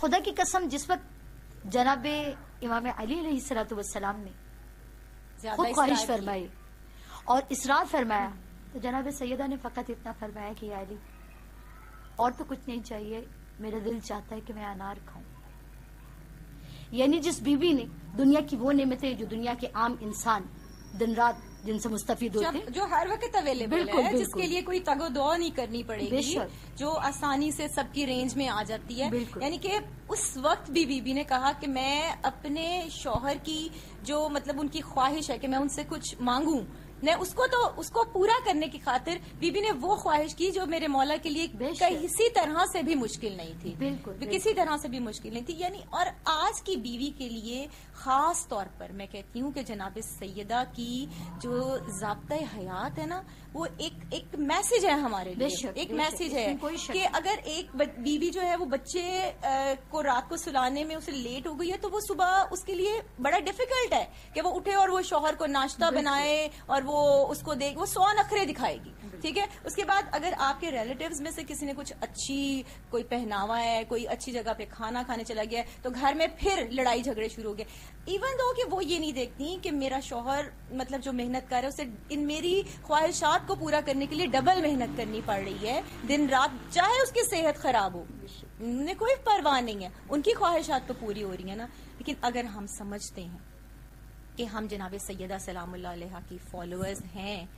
खुदा की कसम जिस वक्त जनाब इमाम अली सलाम ने खुद ख्वाहिश फरमाई और इसरार फरमाया तो जनाब सैदा ने फकत इतना फरमाया कि अली और तो कुछ नहीं चाहिए। मेरा दिल चाहता है कि मैं अनार खाऊं। यानी जिस बीबी ने दुनिया की वो नेमतें जो दुनिया के आम इंसान दिन रात जिनसे मुस्तफ़ी होते जो हर वक्त अवेलेबल है बिल्कुल। जिसके लिए कोई तगो तगोदौ नहीं करनी पड़ेगी जो आसानी से सबकी रेंज में आ जाती है। यानी कि उस वक्त भी बीबी ने कहा कि मैं अपने शोहर की जो मतलब उनकी ख्वाहिश है कि मैं उनसे कुछ मांगू ने उसको तो उसको पूरा करने की खातिर बीबी ने वो ख्वाहिश की जो मेरे मौला के लिए किसी तरह से भी मुश्किल नहीं थी। बिल्कुल, भी किसी तरह से भी मुश्किल नहीं थी। यानी और आज की बीवी के लिए खास तौर पर मैं कहती हूँ कि जनाब सैदा की जो जबता हयात है ना वो एक एक मैसेज है हमारे लिए। एक मैसेज है कि अगर एक बीवी जो है वो बच्चे को रात को सुलाने में उसे लेट हो गई है तो वो सुबह उसके लिए बड़ा डिफ़िकल्ट है कि वो उठे और वो शोहर को नाश्ता बनाए और वो उसको देख, वो सौ नखरे दिखाएगी, ठीक है? उसके बाद अगर आपके रिलेटिव्स में से किसी ने कुछ अच्छी, कोई पहनावा है, कोई अच्छी जगह पे खाना खाने चला गया है तो घर में फिर लड़ाई झगड़े शुरू हो गए। इवन दो कि वो ये नहीं देखती कि मेरा शोहर मतलब जो मेहनत कर रहा है, उसे इन मेरी ख्वाहिशात को पूरा करने के लिए डबल मेहनत करनी पड़ रही है। दिन रात चाहे उसकी सेहत खराब हो, उन्हें कोई परवाह नहीं है। उनकी ख्वाहिशात तो पूरी हो रही है ना। लेकिन अगर हम समझते हैं कि हम जनाब सैयदा सलाम की फॉलोअर्स हैं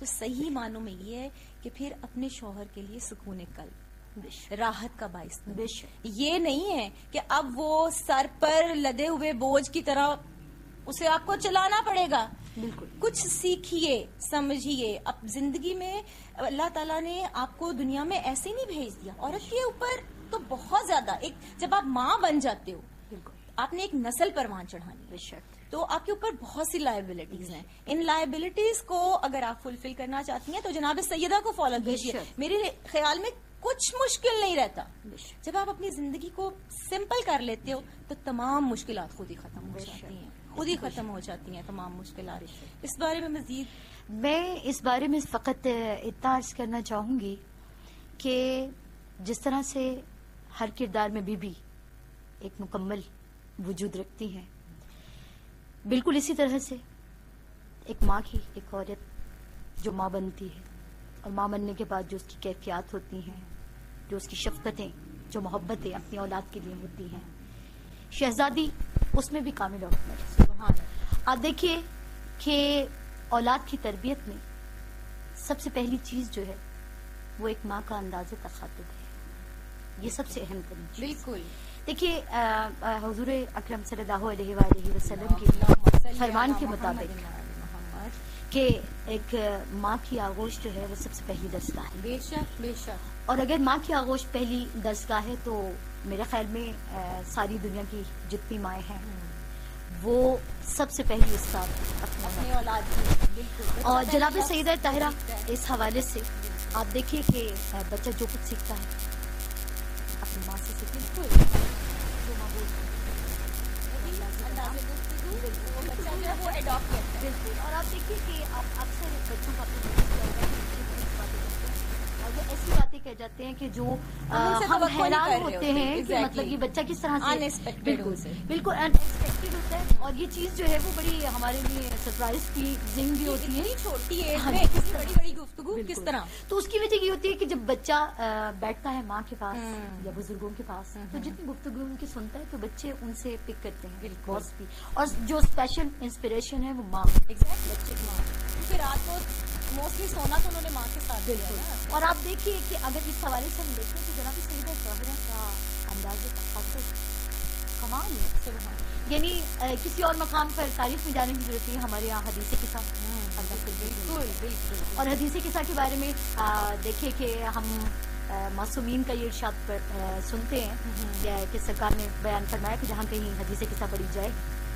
तो सही मानों में ये है कि फिर अपने शोहर के लिए सुकून कल राहत का बाइस बने। ये नहीं है कि अब वो सर पर लदे हुए बोझ की तरह उसे आपको चलाना पड़ेगा। बिल्कुल। कुछ सीखिए समझिए। अब ज़िंदगी में अल्लाह ताला ने आपको दुनिया में ऐसे नहीं भेज दिया। औरत के ऊपर तो बहुत ज़्यादा एक जब आप माँ बन जाते हो बिल्कुल। आपने एक नस्ल परवान चढ़ानी। है बेशक। तो आपके ऊपर बहुत सी लाइबिलिटीज हैं। इन लाइबिलिटीज को अगर आप फुलफिल करना चाहती हैं तो जनाब सैदा को फॉलो कीजिए। मेरे ख्याल में कुछ मुश्किल नहीं रहता। जब आप अपनी ज़िंदगी को सिंपल कर लेते हो तो तमाम मुश्किल खुद ही खत्म हो जाती हैं। खुद ही खत्म हो जाती हैं तमाम मुश्किल इस बारे में मजीद मैं इस बारे में फकत इतना अर्ज़ करना चाहूँगी कि जिस तरह से हर किरदार में बीबी एक मुकम्मल वजूद रखती है बिल्कुल इसी तरह से। एक माँ की एक औरत जो माँ बनती है और माँ बनने के बाद जो उसकी कैफियात होती हैं, जो उसकी शफकतें, जो मोहब्बतें अपनी औलाद के लिए होती हैं, शहजादी उसमें भी कामिल। आप देखिए कि औलाद की तरबियत में सबसे पहली चीज़ जो है, वो एक माँ का अंदाज तखातुब है। ये सबसे अहम तरीन बिल्कुल। देखिए हजूर अक्रम वसल्लम वसल्लम के फरमान के मुताबिक कि एक माँ की आगोश जो है वो सबसे पहली दस्तगाह है। बेशक बेशक। और अगर माँ की आगोश पहली दस्तगाह है तो मेरे ख्याल में अ, सारी दुनिया की जितनी माएँ हैं वो सबसे पहली इसका अपना औलाद और बच्चा जनाब पहले सईदा ताहिरा। इस हवाले से आप देखिए कि बच्चा जो कुछ सीखता है अपनी माँ से सीखता है बिल्कुल जो माँ बोलती है। अंदाज़े गुफ्तगू, वो है है। और आप देखिए कि आप अक्सर बच्चों का अपने बच्चों को कहते हैं कि ये बातें करते हैं। और वो ऐसी बातें कह जाते हैं कि जो अ, हम हैरान होते हैं कि मतलब ये बच्चा किस तरह से बिल्कुल बिल्कुल अनएक्सपेक्टेड होता है। और ये चीज़ जो है वो बड़ी हमारे लिए सरप्राइज़ की जिंग भी होती है। छोटी हाँ, इतनी बड़ी बड़ी गुफ्तगू किस तरह? तो उसकी वजह ये होती है कि जब बच्चा बैठता है माँ के पास हम्म। या बुज़ुर्गों के पास तो जितनी गुफ्तगु उनकी सुनता है तो बच्चे उनसे पिक करते हैं। बिल्कुल। और जो स्पेशल इंस्पिरेशन है वो माँ एग्जैक्ट बच्चे की माँ। क्योंकि रात को मोस्टली सोना तो उन्होंने माँ के साथ और आप देखिए कि अगर इस हवाले से हम देखें तो जनाब सईदा जौहरा का अंदाज कमाल है यानी किसी और मकाम पर तारीफ़ में जाने की ज़रूरत नहीं है हमारे यहाँ हदीसी के साथ। बिल्कुल बिल्कुल और हदीसे किसा के बारे में आ, देखिए कि हम मासूमीन का ये इर्शाद पर, आ, सुनते हैं कि सरकार ने बयान फरमाया कि जहाँ कहीं हदीसे किसा पढ़ी जाए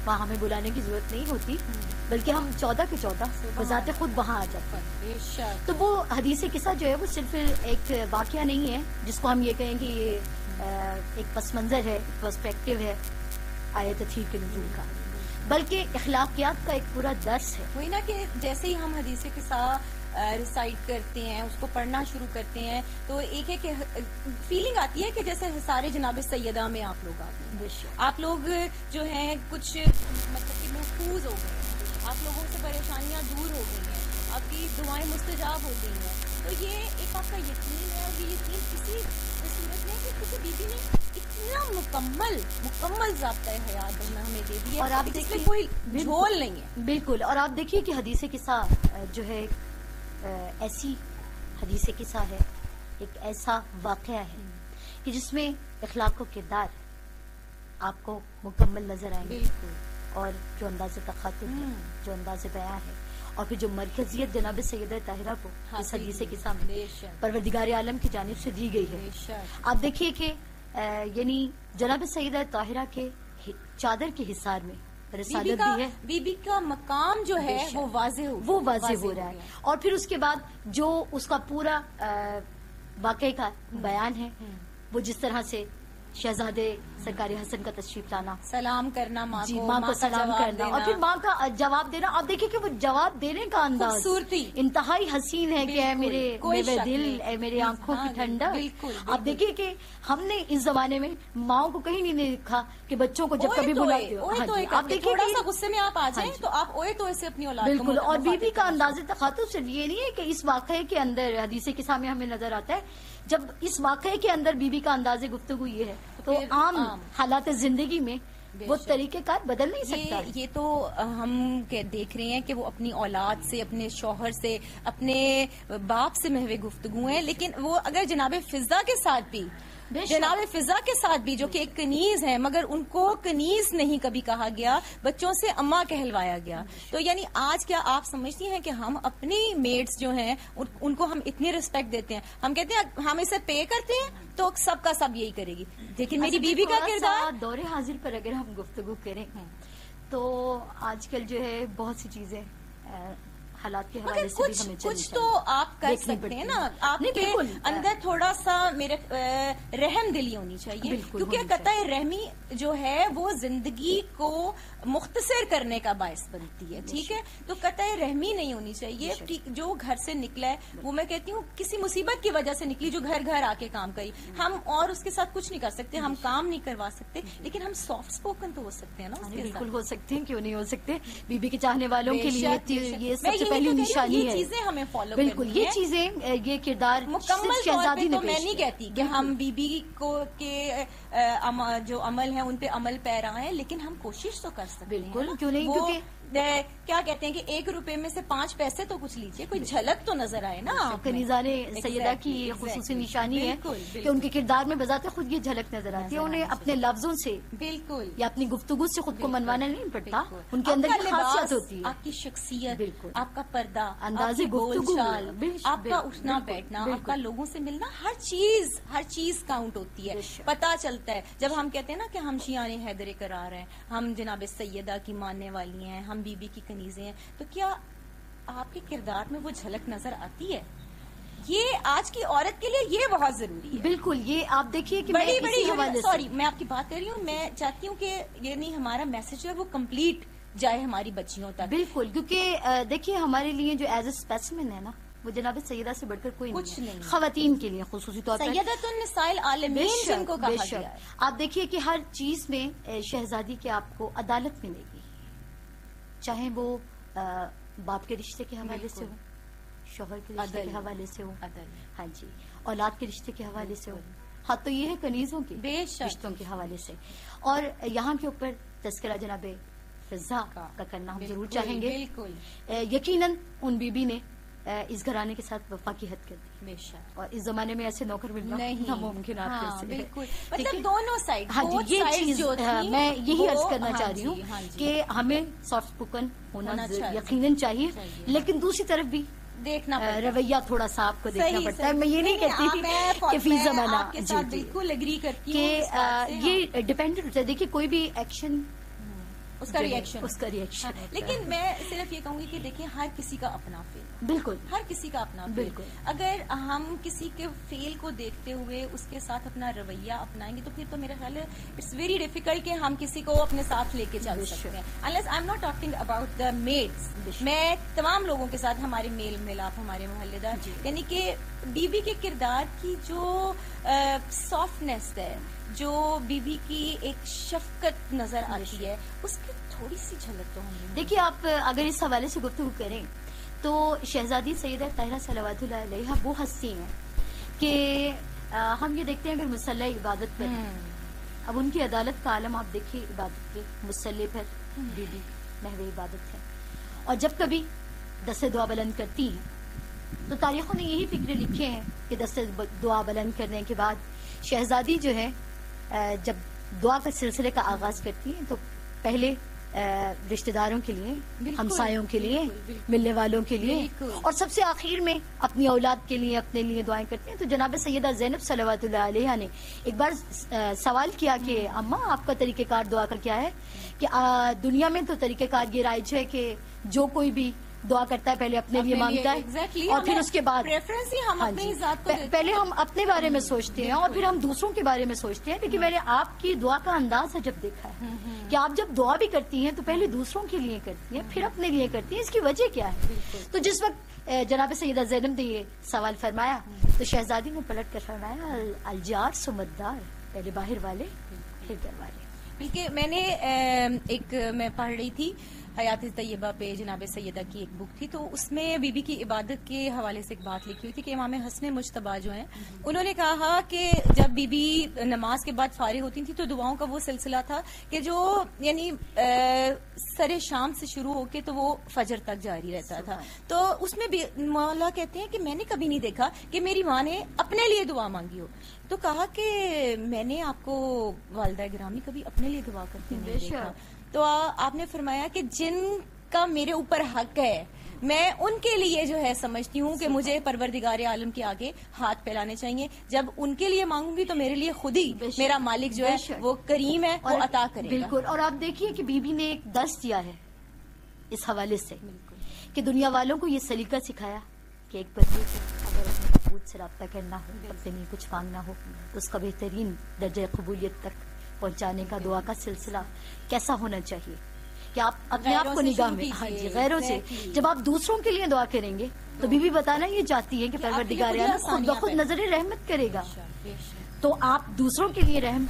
वहाँ हमें बुलाने की ज़रूरत नहीं होती बल्कि हम चौदह के चौदह बजाते खुद वहाँ आ जाते हैं। तो वो हदीस किस्सा जो है वो सिर्फ़ एक वाक्य नहीं है जिसको हम ये कहें कि ये एक पस मंजर है पर्सपेक्टिव है आयत थी के नजूल का। बल्कि अखलाकियात का एक पूरा दर्स है। वही ना कि जैसे ही हम हदीस के साथ रिसाइट करते हैं उसको पढ़ना शुरू करते हैं तो एक है कि फीलिंग आती है कि जैसे सारे जनाब सैयदा में आप लोग आते हैं आप लोग जो हैं कुछ मतलब कि महफूज हो गए हैं। आप लोगों से परेशानियाँ दूर हो गई हैं। आपकी दुआएँ मुस्तजाब हो गई हैं। तो ये एक आपका यकीन है और ये यकीन किसी सूरत में कि किसी बीबी ने इतना मुकम्मल मुकम्मल जब्ता हयात हमें दे दिया और आप देखिए- कोई। झोल नहीं है। बिल्कुल और आप देखिए कि हदीस किस्सा जो है ऐसी हदीस किस्सा है एक ऐसा वाकया है कि जिसमें इखलाक किरदार आपको मुकम्मल नज़र आएँगे। बिल्कुल। और जो अंदाज तखातुब है हम्म। जो अंदाज बयां है और फिर जो मरकजियत जनाब सैद ताहिरा को हाँ, इस हदीस। किस्सा में परवरदिगार आलम की जानब से दी गई है। आप देखिए कि यानी जनाब सईद ताहिरा के चादर के हिसार में। बीबी का भी है। बीबी का मकाम जो है वो वाजे हो वो वाजे हो रहा है। और फिर उसके बाद जो उसका पूरा वाकई का बयान है वो जिस तरह से शहजादे सरकारी हसन का तशरीफ़ लाना। सलाम करना माँ जी को माँ को का सलाम करना। और फिर माँ का जवाब देना। आप देखिए कि वो जवाब देने का अंदाज खूबसूरती। इंतहाई हसीन है कि बिल्कुल, मेरे मेरे दिल। ऐ मेरे आँखों हाँ, की ठंडक। बिल्कुल, आप देखिए कि हमने इस जमाने में माओ को कहीं नहीं देखा कि बच्चों को जब कभी तोए, बुलाते हो। हाँ जी, आप देखिए कि गुस्से में आप आ जाएँ हाँ तो आप ओए तोए से अपनी औलाद बिल्कुल और बीबी का अंदाज तखातुब सिर्फ़ ये नहीं है कि इस वाकये के अंदर हदीस के सामने हमें नज़र आता है जब इस वाकये के अंदर बीबी का अंदाज गुफ्तु ये है तो आम आम। हालात ज़िंदगी में वो तरीके तरीकेकार बदल नहीं सकता ये ये तो हम के देख रहे हैं कि वो अपनी औलाद से अपने शोहर से अपने बाप से महवे गुफ्तगु हैं लेकिन वो अगर जनाब फिजा के साथ भी। जनाब फिजा के साथ भी जो कि एक कनीज है मगर उनको कनीज नहीं कभी कहा गया बच्चों से अम्मा कहलवाया गया। तो यानी आज क्या आप समझती हैं कि हम अपनी मेड्स जो हैं उन, उनको हम इतनी रिस्पेक्ट देते हैं? हम कहते हैं हम इसे पे करते हैं तो सबका सब यही करेगी। लेकिन मेरी बीबी का किरदार? दौरे हाजिर पर अगर हम गुफ्तगु करें तो आजकल जो है बहुत सी चीज़ें हालात के हवाले से भी कुछ हमें कुछ तो आप कर सकते हैं। ना। आपके अंदर थोड़ा सा मेरे रहम दिली होनी चाहिए। क्योंकि कतः कतई रहमी जो है वो ज़िंदगी को मुख्तसर करने का बायस बनती है ठीक है? तो कतई रहमी नहीं होनी चाहिए। ठीक जो घर से निकला है वो मैं कहती हूँ किसी मुसीबत की वजह से निकली जो घर घर आके काम करी। हम और उसके साथ कुछ नहीं कर सकते हम काम नहीं करवा सकते लेकिन हम सॉफ्ट स्पोकन तो हो सकते हैं ना उसके बिल्कुल हो सकते हैं क्यों नहीं हो सकते? बीबी के चाहने वालों के लिए ये सबसे पहली तो हूँ, निशानी है। चीज़ें हमें फॉलो बिल्कुल ये चीज़ें ये किरदार मुकम्मल तो मैं नहीं कहती कि हम बीबी को के जो अमल है उन पे अमल पैरा है लेकिन हम कोशिश तो कर सकते बिल्कुल, हैं क्यों नहीं, क्योंकि- क्या कहते हैं कि एक रुपए में से पाँच पैसे तो कुछ लीजिए कोई झलक तो नज़र आए ना आप कनीजाने सैयदा की ये खसूसी निशानी है कि उनके किरदार में बजाते खुद ये झलक नज़र आती है उन्हें अपने लफ्जों से बिल्कुल। या अपनी गुफ्तगु से खुद को मनवाना नहीं पड़ता उनके अंदर खासियत होती है। आपकी शख्सियत बिल्कुल। आपका पर्दा अंदाज़े आपकी गुफ्तगू, आपका उठना बैठना आपका लोगों से मिलना हर चीज़ हर चीज़ काउंट होती है। पता चलता है जब हम कहते हैं ना कि हम शियाने हैदर करार हैं हम जनाब सैदा की मानने वाली हैं हम बीबी की कनीजें हैं तो क्या आपके किरदार में वो झलक नज़र आती है? ये आज की औरत के लिए ये बहुत ज़रूरी है। बिल्कुल ये आप देखिए कि मैं बड़ी बड़ी सॉरी मैं आपकी बात कर रही हूँ मैं चाहती हूँ कि ये नहीं हमारा मैसेज जो है वो कंप्लीट जाए हमारी बच्चियों तक। बिल्कुल क्योंकि देखिए हमारे लिए जो एज ए स्पेसिमेन है ना वो जनाब सैदा से बढ़कर कोई कुछ नहीं नहीं। खातन के लिए खसूसी तौर पर। सैयदतुन्निसाइल आलमीन बेशक, जिनको कहा गया आप देखिए कि हर चीज़ में शहजादी के आपको अदालत मिलेगी। चाहे वो आ, बाप के रिश्ते के हवाले से हो शोहर के रिश्ते के हवाले से हो। हाँ। जी औलाद के रिश्ते के हवाले से हो। हाँ तो ये है कनीजों के। रिश्तों के हवाले से। और यहाँ के ऊपर तस्करा जनाब फिजा का। का करना हम ज़रूर चाहेंगे। बिल्कुल। यकीनन उन बीबी ने इस घराने के साथ वफा की हद कर दी बेशक और इस जमाने में ऐसे नौकर मिलना नहीं। नामुमकिन आपके हाँ, से बिल्कुल। मतलब दोनों साइड हाँ जी ये चीज़ हाँ, मैं यही अर्ज़ करना हाँ चाह रही हूँ हाँ कि हमें सॉफ्ट स्पोकन होना होना। यकीनन चाहिए चाहिए। लेकिन दूसरी तरफ़ भी देखना पड़ता है। रवैया थोड़ा सा आपको देखना पड़ता है। मैं ये नहीं कहती कि फ़ी जमाना आपके बिल्कुल एग्री करती कि ये डिपेंडेंट होता है। देखिए कोई भी एक्शन उसका रिएक्शन उसका रिएक्शन हाँ, लेकिन मैं सिर्फ़ ये कहूँगी कि देखिए हर किसी का अपना फेल बिल्कुल। हर किसी का अपना फेल बिल्कुल। अगर हम किसी के फेल को देखते हुए उसके साथ अपना रवैया अपनाएँगे तो फिर तो मेरा ख्याल है इट्स वेरी डिफ़िकल्ट कि हम किसी को अपने साथ लेके चल सकते हैं। Unless I am not talking about the maids मैं तमाम लोगों के साथ हमारे मेल मिलाप हमारे मोहल्लेदार यानी कि बीबी के किरदार की जो सॉफ्टनेस है जो बीबी की एक शफकत नज़र आती है उसकी थोड़ी सी झलक तो हमें देखिए आप अगर इस हवाले से गुफ्तु करें तो शहजादी सैदा ताहिरा सलावतुल्लाह वो हंसती हैं कि हम ये देखते हैं अगर मुसल्ला इबादत पर हम्म। अब उनकी अदालत का आलम आप देखिए इबादत के मुसल्ले पर बीबी महवे इबादत है। और जब कभी दस्ते दुआ बुलंद करती हैं तो तारीखों ने यही फ़िक्र लिखे हैं कि दस्ते दुआ बुलंद करने के बाद शहजादी जो है जब दुआ का सिलसिले का आगाज़ करती हैं तो पहले रिश्तेदारों के लिए हमसायों के लिए। मिलने वालों के लिए और सबसे आखिर में अपनी औलाद के लिए अपने लिए दुआएँ करते हैं। तो जनाब सैदा जैनब सलावतुल्लाह ने एक बार सवाल किया कि अम्मा आपका तरीकेकार दुआ का क्या है? कि आ, दुनिया में तो तरीकेकार ये राइज है कि जो कोई भी दुआ करता है पहले अपने लिए अपने लिए, माँगता है exactly, और फिर उसके बाद। ही हम हाँ अपनी को देते पहले हम अपने बारे में सोचते हैं और फिर हम दूसरों के बारे में सोचते हैं लेकिन मैंने आपकी दुआ का अंदाज है जब देखा है। कि आप जब दुआ भी करती हैं तो पहले दूसरों के लिए करती हैं फिर अपने लिए करती हैं इसकी वजह क्या है? तो जिस वक्त जनाब सैदा जैनब ने ये सवाल फरमाया तो शहजादी ने पलट कर फरमाया "अल- अलजार सुमद्दार पहले बाहर वाले फिर घर वाले। बल्कि मैंने एक मैं पढ़ रही थी हयात तैयबा पे जनाब सैदा की एक बुक थी तो उसमें बीबी की इबादत के हवाले से एक बात लिखी हुई थी कि इमाम हसन मुशतबा जो हैं उन्होंने कहा कि जब बीबी नमाज़ के बाद फारिग होती थी तो दुआओं का वो सिलसिला था कि जो यानी सरे शाम से शुरू होके तो वो फजर तक जारी रहता था। तो उसमें मौला कहते हैं कि मैंने कभी नहीं देखा कि मेरी माँ ने अपने लिए दुआ मांगी हो। तो कहा कि मैंने आपको वालदा ग्रामी कभी अपने लिए दुआ करते नहीं देखा। तो आपने फरमाया कि जिनका मेरे ऊपर हक है मैं उनके लिए जो है समझती हूँ कि मुझे परवरदिगार आलम के आगे हाथ फैलाने चाहिए। जब उनके लिए मांगूँगी तो मेरे लिए खुद ही मेरा मालिक जो है वो करीम है वो अता करेगा। बिल्कुल और आप देखिए कि बीबी ने एक दर्श दिया है इस हवाले से कि दुनिया वालों को ये सलीका सिखाया कि एक बच्चे को अगर अपने से रब्ता करना हो अपने लिए कुछ मांगना हो तो उसका बेहतरीन दर्जा कबूलियत तक पहुँचाने का दुआ का सिलसिला कैसा होना चाहिए? कि आप अपने आप को निगाह में हाँ जी गैरों से। जब आप दूसरों के लिए दुआ करेंगे तो बीबी बताना ये चाहती है कि लिए परवरदिगार खुद ब नज़र रहमत करेगा। तो आप दूसरों के लिए रहम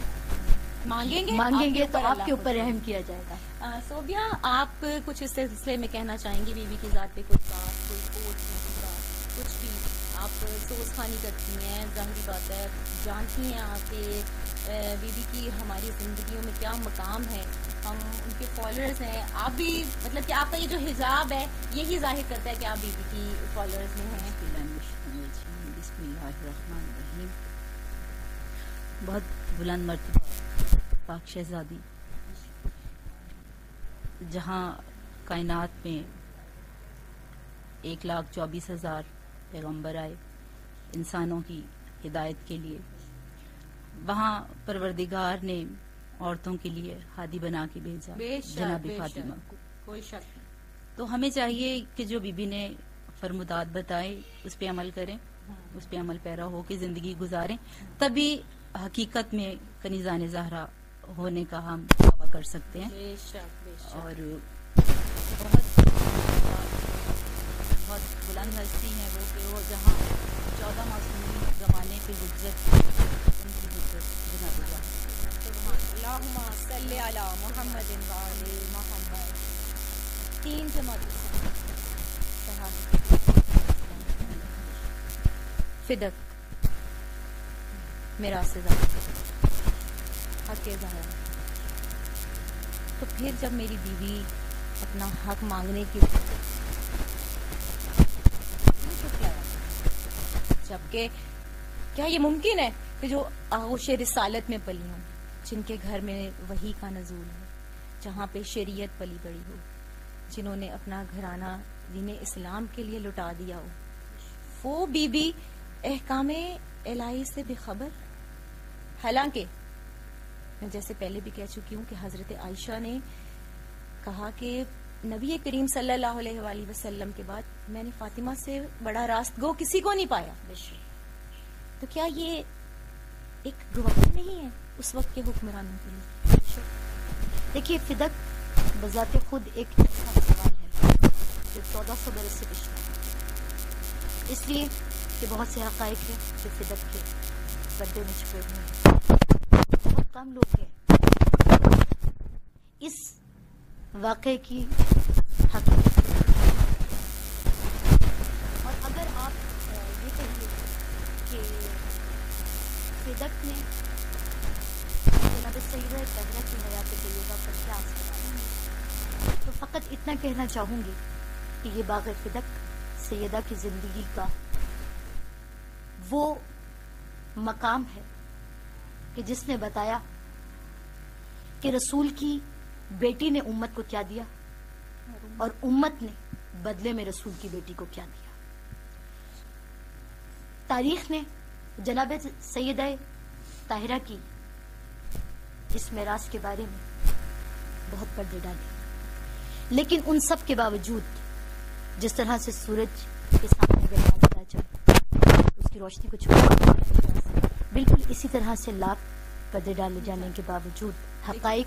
मांगेंगे? मांगेंगे तो आपके ऊपर रहम किया जाएगा। आ, सोबिया आप कुछ इस सिलसिले में कहना चाहेंगी? बीवी की जात पे कोई बात कोई बात कुछ भी। आप सोच खानी करती हैं ज़ाहिर बात है। जानती हैं आप बीवी की हमारी ज़िंदगी में क्या मकाम है, हम उनके फॉलोअर्स हैं। आप भी मतलब कि आपका ये जो हिजाब है, यही ज़ाहिर करता है कि आप बीबी की फॉलोअर्स में हैं। बहुत बुलंद मर्तबा, पाक शहजादी। जहाँ कायनात में एक लाख चौबीस हज़ार पैगंबर आए, इंसानों की हिदायत के लिए। वहाँ परवरदिगार ने औरतों के लिए हादी बना के भेजा जनाबी फातिमा को। कोई शक तो हमें चाहिए कि जो बीबी ने फरमुदात बताए उस पे अमल करें उस पे अमल पैरा हो के ज़िंदगी गुजारें तभी हकीकत में कनीजान जहरा होने का हम दावा कर सकते हैं। बेशक बेशक। और बहुत बहुत बुलंद हस्ती है वो कि वो जहाँ चौदह मासूमी जमाने पे गुजरत आले मुहम्मद तीन फिदक मेरा तो फिर जब मेरी बीवी अपना हक मांगने की जबकि क्या ये मुमकिन है कि जो आगोश रिसालत में पली हों जिनके घर में वही का नजूल है जहाँ पे शरीयत पली बड़ी हो जिन्होंने अपना घराना दीन इस्लाम के लिए लुटा दिया हो। वो बीबी अहकाम इलाही से बेखबर। हालाँकि मैं जैसे पहले भी कह चुकी हूँ कि हज़रत आयशा ने कहा कि नबी करीम सल्लल्लाहु अलैहि वसल्लम के बाद मैंने फातिमा से बड़ा रास्त गो किसी को नहीं पाया। तो क्या ये एक गवाही नहीं है उस वक्त के हुक्मरानों के लिए। देखिए, फिदक बजाते खुद एक ऐसा सवाल है जो चौदह सौ बरस से पिछड़ा इसलिए कि बहुत से हकाइक हैं जो फिदक के गड्ढे में छुपे हुए हैं। बहुत कम लोग हैं। इस वाक़े की हकीकत और अगर आप ये कहिए कि तो फकत इतना कहना चाहूँगी कि ये बाग फिदक सैदा की ज़िंदगी का वो मकाम है कि जिसने बताया कि रसूल की बेटी ने उम्मत को क्या दिया? और उम्मत ने बदले में रसूल की बेटी को क्या दिया? तारीख ने जनाब सैद ताहिरा की। इस मेराज के बारे में बहुत पर्दे डाले। लेकिन उन सब के बावजूद, जिस तरह से सूरज के सामने उसकी रोशनी को छुपा बिल्कुल इसी तरह से लाख पर्दे डाले जाने के बावजूद, हकाइक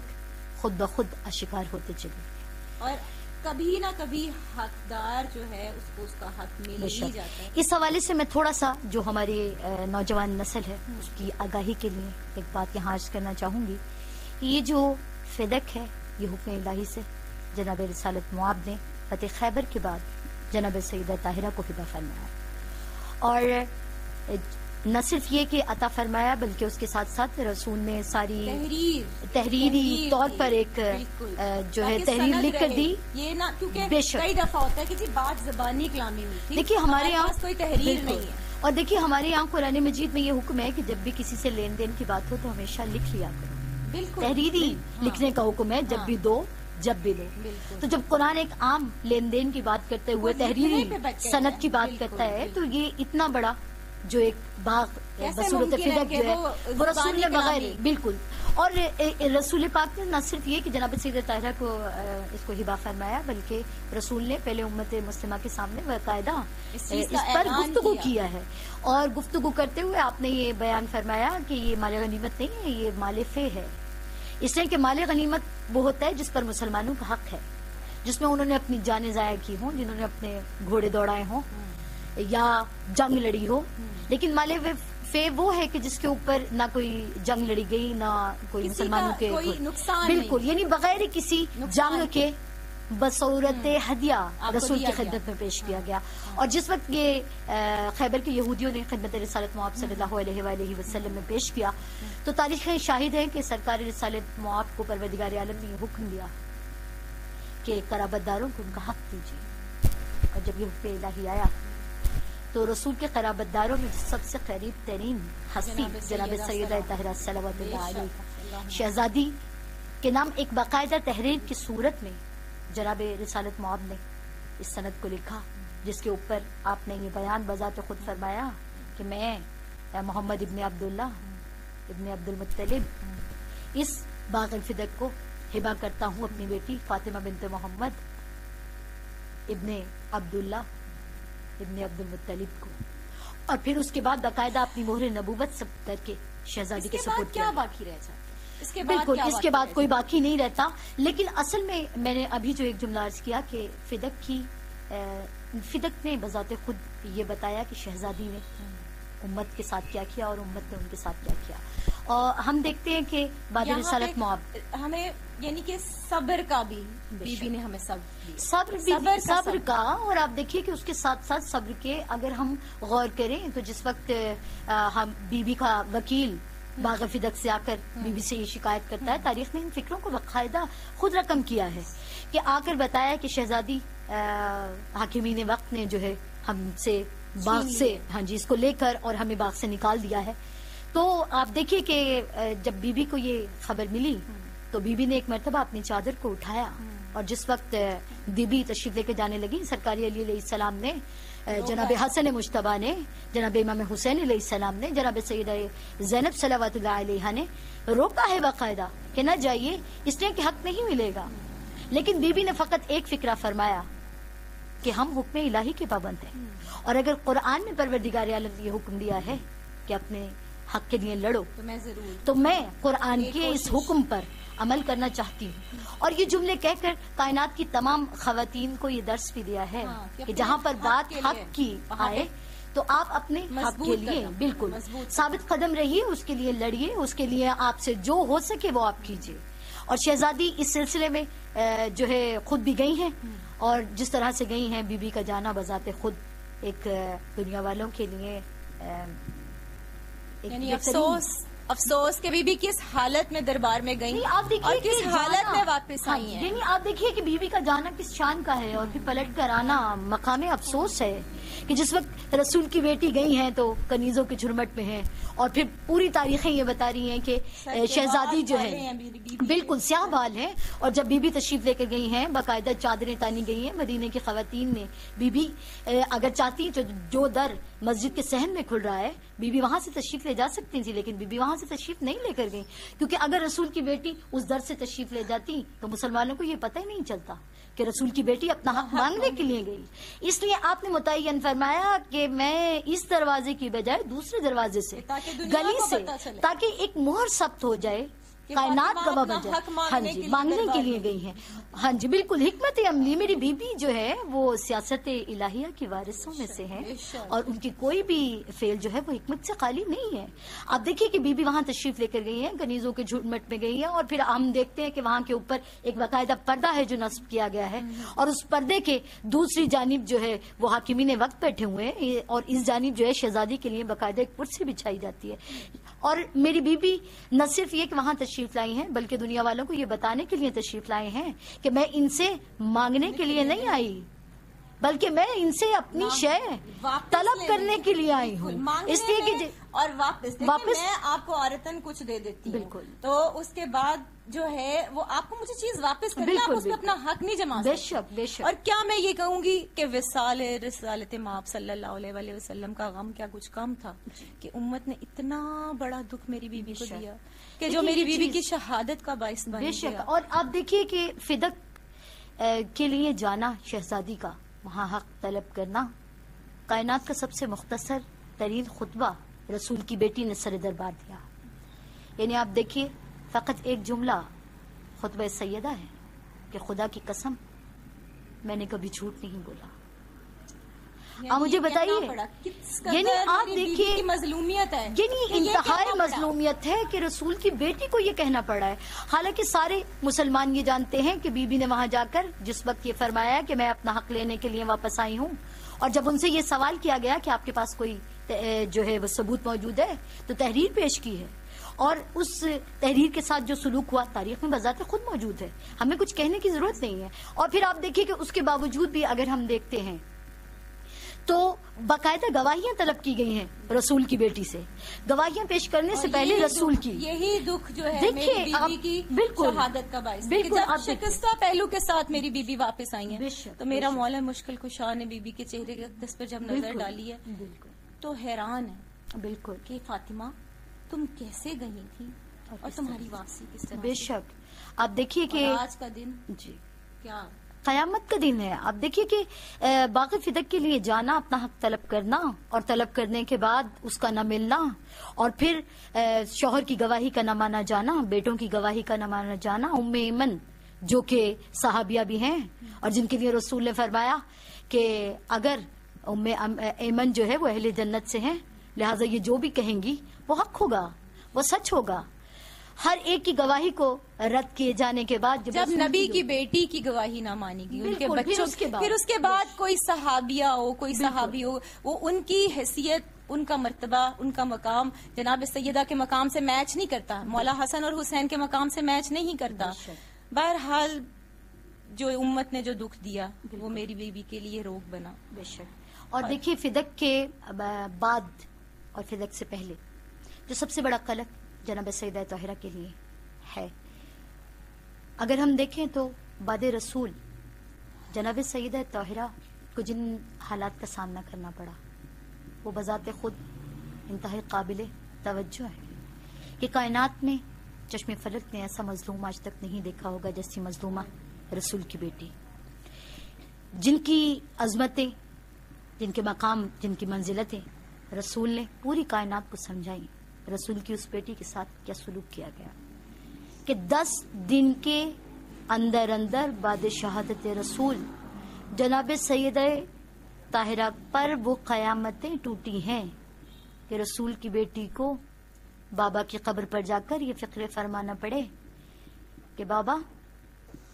खुद ब खुद अशिकार होते चले। और कभी ना कभी हकदार जो है उसको उसका हक मिल ही जाता है। इस हवाले से मैं थोड़ा सा जो हमारी नौजवान नस्ल है उसकी आगाही के लिए एक बात यहाँ अर्ज़ करना चाहूँगी ये जो फिदक है ये हुक्म इलाही से जनाब रसालत मुआब ने फतेह खैबर के बाद जनाब सईदा ताहिरा को हिबा फरमाया। और न सिर्फ़ ये कि अता फरमाया बल्कि उसके साथ साथ रसूल ने सारी तहरीर तहरीरी तहरीर तौर पर एक, जो है तहरीर लिख कर दी। ये ना क्योंकि बेशक। कई दफ़ा होता है कि जी बात जबानी कलामी थी। देखिए हमारे यहाँ कोई तहरीर नहीं है। और देखिए हमारे यहाँ कुरान मजीद में ये हुक्म है कि जब भी किसी से लेन देन की बात हो तो हमेशा लिख लिया करो। बिल्कुल। तहरीरी हाँ। लिखने का हुक्म है जब हाँ। भी दो जब भी दो। तो जब कुरान एक आम लेन देन की बात करते हुए तहरीरी हैं। की बात करता है तो ये इतना बड़ा जो एक बाग कैसे बसूरत फिदक जो है वो रसूल ने बगैर बिल्कुल। और रसूल पाक ने न सिर्फ़ ये कि जनाब सैद ताहिरा को इसको हिबा फरमाया बल्कि रसूल ने पहले उम्मत मुस्लिमा के सामने बाकायदा इस इस, पर गुफ्तगू किया। है। और गुफ्तगू करते हुए आपने ये बयान फरमाया कि ये माल गनीमत नहीं है ये माल फे है। इसलिए कि माल गनीमत वो होता है जिस पर मुसलमानों का हक है जिसमें उन्होंने अपनी जानें जाया की हों जिन्होंने अपने घोड़े दौड़ाए हों। या जंग लड़ी हो। लेकिन माले वे फे वो है कि जिसके ऊपर ना कोई जंग लड़ी गई ना कोई मुसलमानों के कोई नुकसान बिल्कुल यानी बगैर किसी जंग के बसूरत हदिया रसूल की खिदमत में पेश किया गया। और जिस वक्त ये खैबर के यहूदियों ने खिदमत रसालत मुआब सल्लल्लाहु अलैहि वसल्लम में पेश किया तो तारीखें शाहिद है कि सरकार रसालत मुआब को परवदिगार आलम ने ये हुक्म दिया कि कराबतदारों को उनका हक दीजिए। और जब ये हुक्म इलाही आया तो रसूल के कराबतदारों में सबसे करीब तरीन हस्ती जनाब सैदा तहरा शहजादी के नाम एक बाकायदा तहरीर की सूरत में जनाब रसालत मुआब ने इस सनद को लिखा जिसके ऊपर आपने ये बयान बजाते खुद फरमाया कि मैं मोहम्मद इबन अब्दुल्ला इब्ने अब्दुल मुत्तलिब इस बाग फिदक को हिबा करता हूँ अपनी बेटी फातिमा बिनते मोहम्मद इबन अब्दुल्ला इब्ने अब्दुल मुत्तलिब को। और फिर उसके बाद बाकायदा अपनी मोहर नबूवत सब करके शहजादी के सपोर्ट क्या। बाकी रह जाता इसके बाद बिल्कुल इसके बाद कोई बाकी नहीं रहता। लेकिन असल में मैंने अभी जो एक जुमला अर्ज़ किया कि फिदक की अ, फिदक ने बजाते खुद ये बताया कि शहजादी ने उम्मत के साथ क्या किया और उम्मत ने उनके साथ क्या किया। और हम देखते हैं कि बाद यहाँ रिसालत हमें यानी कि सब्र का भी बीबी ने हमें सब सब्र भी सब्र का सब्र सब्र। का और आप देखिए कि उसके साथ साथ सब्र के अगर हम गौर करें तो जिस वक्त हम बीबी का वकील बाग फिदक से आकर बीबी से ये शिकायत करता है तारीख ने इन फिक्रों को बाकायदा खुद रकम किया है कि आकर बताया कि शहजादी हाकिमीन वक्त ने जो है हमसे बाग से हाँ जी इसको लेकर और हमें बाग से निकाल दिया है। तो आप देखिए कि जब बीबी को ये खबर मिली तो बीबी ने एक मरतबा अपनी चादर को उठाया और जिस वक्त बीबी तशरीफ़ लेके जाने लगी सरकारी अली अलैहिस्सलाम ने जनाब हसन मुशतबा ने जनाब इमाम हुसैन अलैहिस्सलाम ने जनाब सैद जैनब सलावत अलैहा ने रोका है बाकायदा कि न जाइए इसलिए कि हक नहीं मिलेगा। लेकिन बीबी ने फकत एक फिक्रा फरमाया कि हम हुक्म इलाही के पाबंद हैं। और अगर कुरान में परवरदिगार आलम ने ये हुक्म दिया है कि अपने हक के लिए लड़ो। तो मैं ज़रूर। तो मैं कुरान के इस। हुक्म पर अमल करना चाहती हूँ। और ये जुमले कहकर कायनात की तमाम खातन को ये दर्श भी दिया है हाँ, कि जहाँ पर बात हक की आए तो आप अपने हक के लिए बिल्कुल साबित कदम रहिए उसके लिए लड़िए उसके लिए आपसे जो हो सके वो आप कीजिए। और शहजादी इस सिलसिले में जो है खुद भी गई हैं और जिस तरह से गई हैं बीबी का जाना बजाते खुद एक दुनिया वालों के लिए एक यानी बेहतरीन- अफसोस अफसोस के बीबी किस हालत में दरबार में गई आप देखिए और किस हालत में वापस हाँ, आई नहीं है आप देखिए कि बीवी का जाना किस शान का है और फिर पलट कर आना मकाम अफसोस है कि जिस वक्त रसूल की बेटी गई हैं तो कनीजों के झुरमट में हैं और फिर पूरी तारीखें ये बता रही हैं कि शहजादी जो है बीबी- बीबी। बिल्कुल स्याह बाल है और जब बीबी तशरीफ़ लेकर गई हैं बाकायदा चादरें तानी गई हैं मदीने की खातन ने बीबी अगर चाहती तो जो दर मस्जिद के सहन में खुल रहा है बीबी वहाँ से तशरीफ़ ले जा सकती थी लेकिन बीबी वहाँ से तशरीफ़ नहीं लेकर गई। क्योंकि अगर रसूल की बेटी उस दर से तशरीफ़ ले जाती तो मुसलमानों को ये पता ही नहीं चलता कि रसूल की बेटी अपना हक मांगने के लिए गई। इसलिए आपने मुतन फरमाया कि मैं इस दरवाजे की बजाय दूसरे दरवाजे से गली से ताकि एक मोहर सब्त हो जाए। कायनात गवाह बन जाए। हाँ जी मांगने के लिए गई हैं। हाँ जी बिल्कुल हिकमत अमली। मेरी बीबी जो है वो सियासत इलाहिया की वारिसों में से है और उनकी कोई भी फेल जो है वो हिकमत से खाली नहीं है। आप देखिए कि बीबी वहाँ तशरीफ़ लेकर गई है गनीजों के झुटमट में गई है और फिर हम देखते हैं कि वहाँ के ऊपर एक बाकायदा पर्दा है जो नस्ब किया गया है। और उस पर्दे के दूसरी जानब जो है वो हाकिमी ने वक्त बैठे हुए हैं और इस जानिब जो है शहजादी के लिए बाकायदा एक कुर्सी बिछाई जाती है। और मेरी बीबी न सिर्फ़ ये कि वहाँ तशरीफ़ लाई हैं, बल्कि दुनिया वालों को ये बताने के लिए तशरीफ़ लाए हैं कि मैं इनसे मांगने के लिए नहीं आई। बल्कि मैं इनसे अपनी शय तलब करने के लिए आई हूँ। इसलिए कि और वापस वापस- मैं आपको औरतन कुछ दे देती हूँ। बिल्कुल। तो उसके बाद जो है वो आपको मुझे चीज़ वापस करनी आप उसमें अपना हक नहीं जमा बेशक बेशक। और क्या मैं ये कहूँगी कि विसाल रिसालत माप सल्लल्लाहु अलैहि वसल्लम का गम क्या कुछ कम था? कि उम्मत ने इतना बड़ा दुख मेरी बीबी को दिया कि जो मेरी बीबी की शहादत का बायस बन बेशक। और आप देखिए कि फिदक के लिए जाना शहजादी का। वहाँ हक तलब करना कायनात का सबसे मुख्तसर तरीन खुतबा रसूल की बेटी ने सर दरबार दिया। यानी आप देखिए, फकत एक जुमला खुतब सैदा है कि खुदा की कसम मैंने कभी झूठ नहीं बोला। आप मुझे बताइए, यानी आप देखिए, मजलूमियत है। यानी इंतहाई मजलूमियत है कि रसूल की बेटी को ये कहना पड़ा है। हालाँकि सारे मुसलमान ये जानते हैं कि बीबी ने वहाँ जाकर जिस वक्त ये फरमाया कि मैं अपना हक लेने के लिए वापस आई हूँ और जब उनसे ये सवाल किया गया कि आपके पास कोई जो है वो सबूत मौजूद है तो तहरीर पेश की है। और उस तहरीर के साथ जो सलूक हुआ तारीख में बजाते खुद मौजूद है। हमें कुछ कहने की ज़रूरत नहीं है। और फिर आप देखिए कि उसके बावजूद भी अगर हम देखते हैं तो बाकायदा गवाहियाँ तलब की गई हैं रसूल की बेटी से। गवाहियाँ पेश करने से पहले रसूल की। यही दुख जो है देखिए, आप- की बिल्कुल। शहादत का बायस। बिल्कुल, जब आप शिकस्ता पहलू के साथ मेरी बीबी वापस आई है तो मेरा। मौला मुश्किल कुशाह ने बीबी के चेहरे के अक्दस पर जब नज़र डाली है बिल्कुल। तो हैरान है बिल्कुल। कि फातिमा तुम कैसे गई थी और तुम्हारी वापसी किस तरह बेशक। आप देखिए कि आज का दिन जी। क्या कयामत का दिन है। आप देखिए कि बाकी फिदक के लिए जाना, अपना हक तलब करना और तलब करने के बाद उसका न मिलना और फिर शोहर की गवाही का न माना जाना, बेटों की गवाही का न माना जाना, उम्मे ईमन जो कि सहाबिया भी हैं और जिनके लिए रसूल ने फरमाया कि अगर उम्मे ऐमन जो है वो अहले जन्नत से हैं, लिहाजा ये जो भी कहेंगी, वो हक होगा, वो सच होगा। हर एक की गवाही को रद्द किए जाने के बाद जब नबी की बेटी की गवाही ना मानी गई उनके बिल्कुल, फिर बच्चों उसके बाद। फिर उसके बाद कोई सहाबिया हो कोई सहाबी हो वो उनकी हैसियत उनका मर्तबा उनका मकाम जनाब सैयदा के मकाम से मैच नहीं करता मौला हसन और हुसैन के मकाम से मैच नहीं करता। बहरहाल जो उम्मत ने जो दुख दिया वो मेरी बीबी के लिए रोग बना। बेशक। और देखिए फिदक के बाद और फिदक से पहले जो सबसे बड़ा कलक जनाब सैदा तोहरा के लिए है। अगर हम देखें तो बाद रसूल जनाब सैदा तोहरा को जिन हालात का सामना करना पड़ा, वो बज़ात खुद इंतहा काबिल तवज्जो है कि कायनात में चश्मे फलक ने ऐसा मजलूम आज तक नहीं देखा होगा जैसी मजलूमा रसूल की बेटी। जिनकी अजमतें, जिनके मकाम, जिनकी मंजिलतें रसूल ने पूरी कायनात को समझाई रसूल की उस बेटी के साथ क्या सलूक किया गया? कि दस दिन के अंदर अंदर बाद शहादत रसूल जनाब सैद ताहिरा पर वो कयामतें टूटी हैं कि रसूल की बेटी को बाबा की कब्र पर जाकर ये फ़िक्र फरमाना पड़े कि बाबा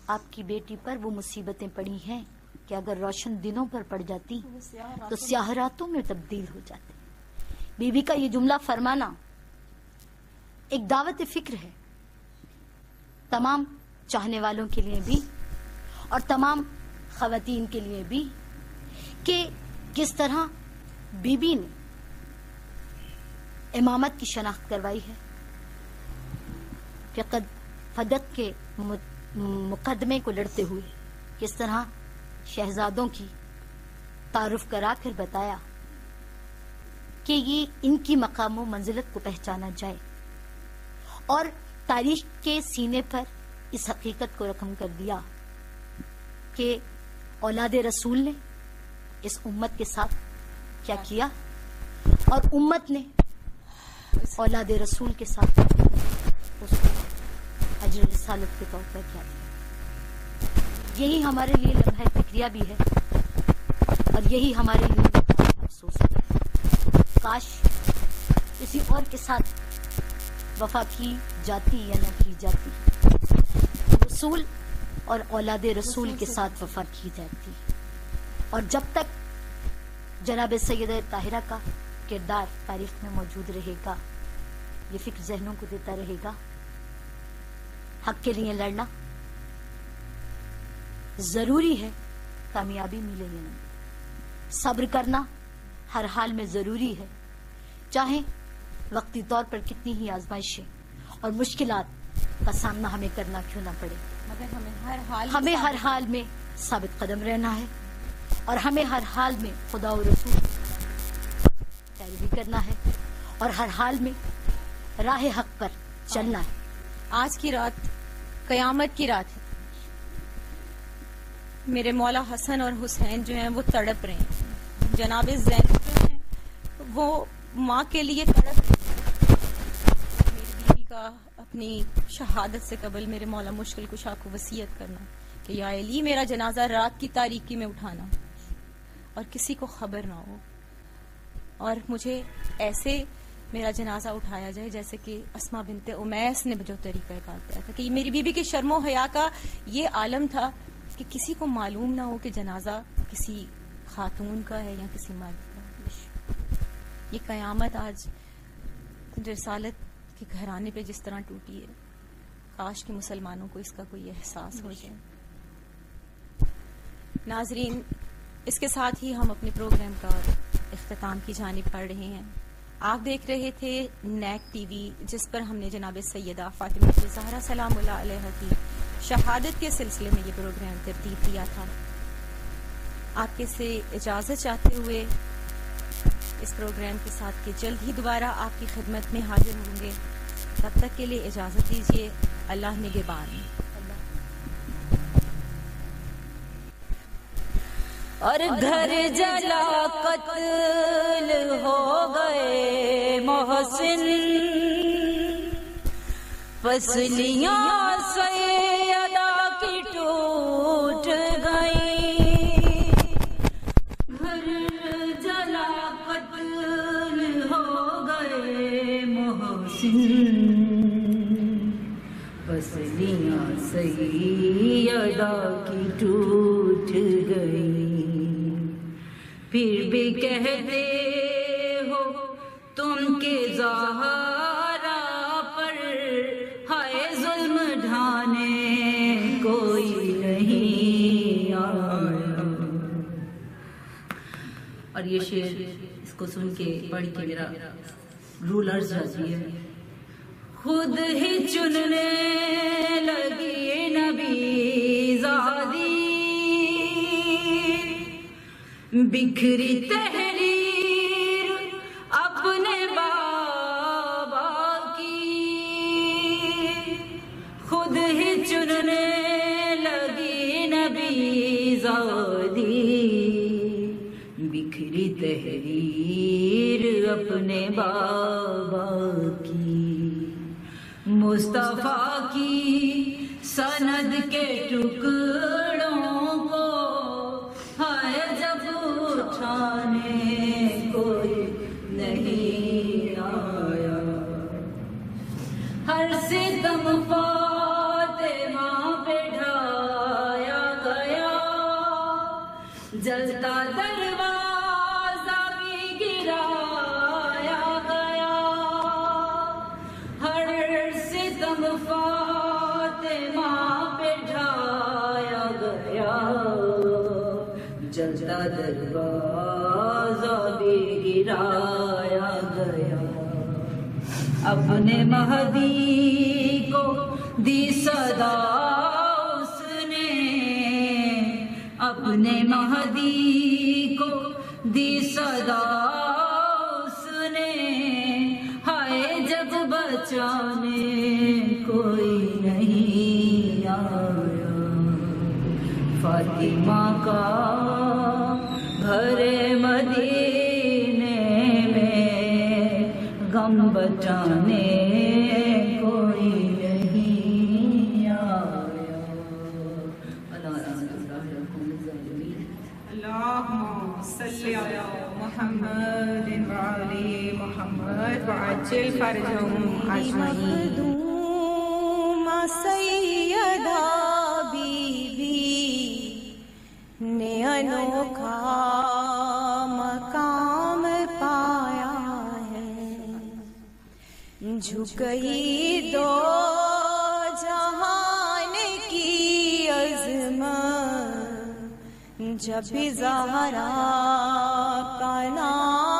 आपकी बेटी पर वो मुसीबतें पड़ी हैं कि अगर रोशन दिनों पर पड़ जाती तो स्याह रातों में तब्दील हो जाती। बीबी का ये जुमला फरमाना एक दावत फ़िक्र है। तमाम चाहने वालों के लिए भी और तमाम खातन के लिए भी कि किस तरह बीबी ने इमामत की शनाख्त करवाई है। कि फदक के मुकदमे को लड़ते हुए किस तरह शहजादों की तारुफ करा कर बताया कि ये इनकी मकाम मंजिलत को पहचाना जाए। और तारीख के सीने पर इस हकीकत को रकम कर दिया कि औलाद रसूल ने इस उम्मत के साथ क्या किया और उम्मत ने औलाद रसूल के साथ उसको रसालत के तौर पर क्या दिया यही हमारे लिए लम्हा फिक्रिया भी है और यही हमारे लिए अफसोस है। काश किसी और के साथ वफा की जाती या न की जाती। रसूल और औलाद रसूल के साथ वफा की जाती। और जब तक जनाब सैद ताहिरा का किरदार तारीख में मौजूद रहेगा, ये फ़िक्र जहनों को देता रहेगा। हक के लिए लड़ना ज़रूरी है, कामयाबी मिले या नहीं। सब्र करना हर हाल में ज़रूरी है। चाहे वक्ती तौर पर कितनी ही आजमाइशें और मुश्किल का सामना हमें करना क्यों ना पड़े। मगर हमें हर हाल हमें हर हाल में साबित कदम रहना है और हमें हर हाल में खुदा और रसूल पैरवी करना है और हर हाल में राह हक पर चलना है। आज की रात कयामत की रात है। मेरे मौला हसन और हुसैन जो हैं वो तड़प रहे हैं। जनाब जैन जो हैं वो माँ के लिए तड़प का अपनी शहादत से कबल मेरे मौला मुश्किल कुशा को वसीयत करना, कि या अली मेरा जनाजा रात की तारीकी में उठाना, और किसी को खबर ना हो। और मुझे ऐसे मेरा जनाजा उठाया जाए, जैसे कि असमा बिनते उमैस ने जो तरीका किया था, कि मेरी बीबी के शर्मो हया का ये आलम था कि किसी को मालूम ना हो कि जनाजा किसी खातून का है या किसी मर्द का। ये कयामत आज रसालत के घराने पे जिस तरह टूटी है, काश के मुसलमानों को इसका कोई एहसास हो जाए। नाजरीन, इसके साथ ही हम अपने प्रोग्राम का अख्ताम की जानब पढ़ रहे हैं। आप देख रहे थे नैक टीवी, जिस पर हमने जनाब सैदा फातिमा जहरा सलाम की शहादत के सिलसिले में ये प्रोग्राम तरतीब दिया था। आपके से इजाज़त चाहते हुए इस प्रोग्राम के साथ के जल्द ही दोबारा आपकी खिदमत में हाजिर होंगे। तब तक के लिए इजाज़त दीजिए। अल्लाह निगेबान। और घर जला कत्ल हो गए मोहसिन, फसलियाँ सैदा टूट गई। फिर भी कहते हो, तुम के जहरा पर हाय जुल्म ढाने कोई नहीं और ये शेर इसको सुन के पढ़ के मेरा रूलर्स जाती है। खुद ही चुनने लगी नबी, जादी बिखरी तहरीर अपने बाबा की। खुद ही चुनने लगी नबी जादी। बिखरी तहरीर अपने बाबा की। मुस्तफ़ा की सनद के टुकड़े उठाने कोई नहीं आया। हर सितम फातिमा पे ढाया गया। जलता दरवाज़ा भी गिराया गया। हर सितम फातिमा पे ढाया गया। जलता दरवाज़ा गिराया गया। अपने महदी को दी सदा उसने। अपने महदी को दी सदा उसने। हाय जब बचाने कोई नहीं आया। फातिमा का भरे जेल पर जाऊँ ने अनोखा मकाम पाया दो जहान की अजम जब जहरा का नाम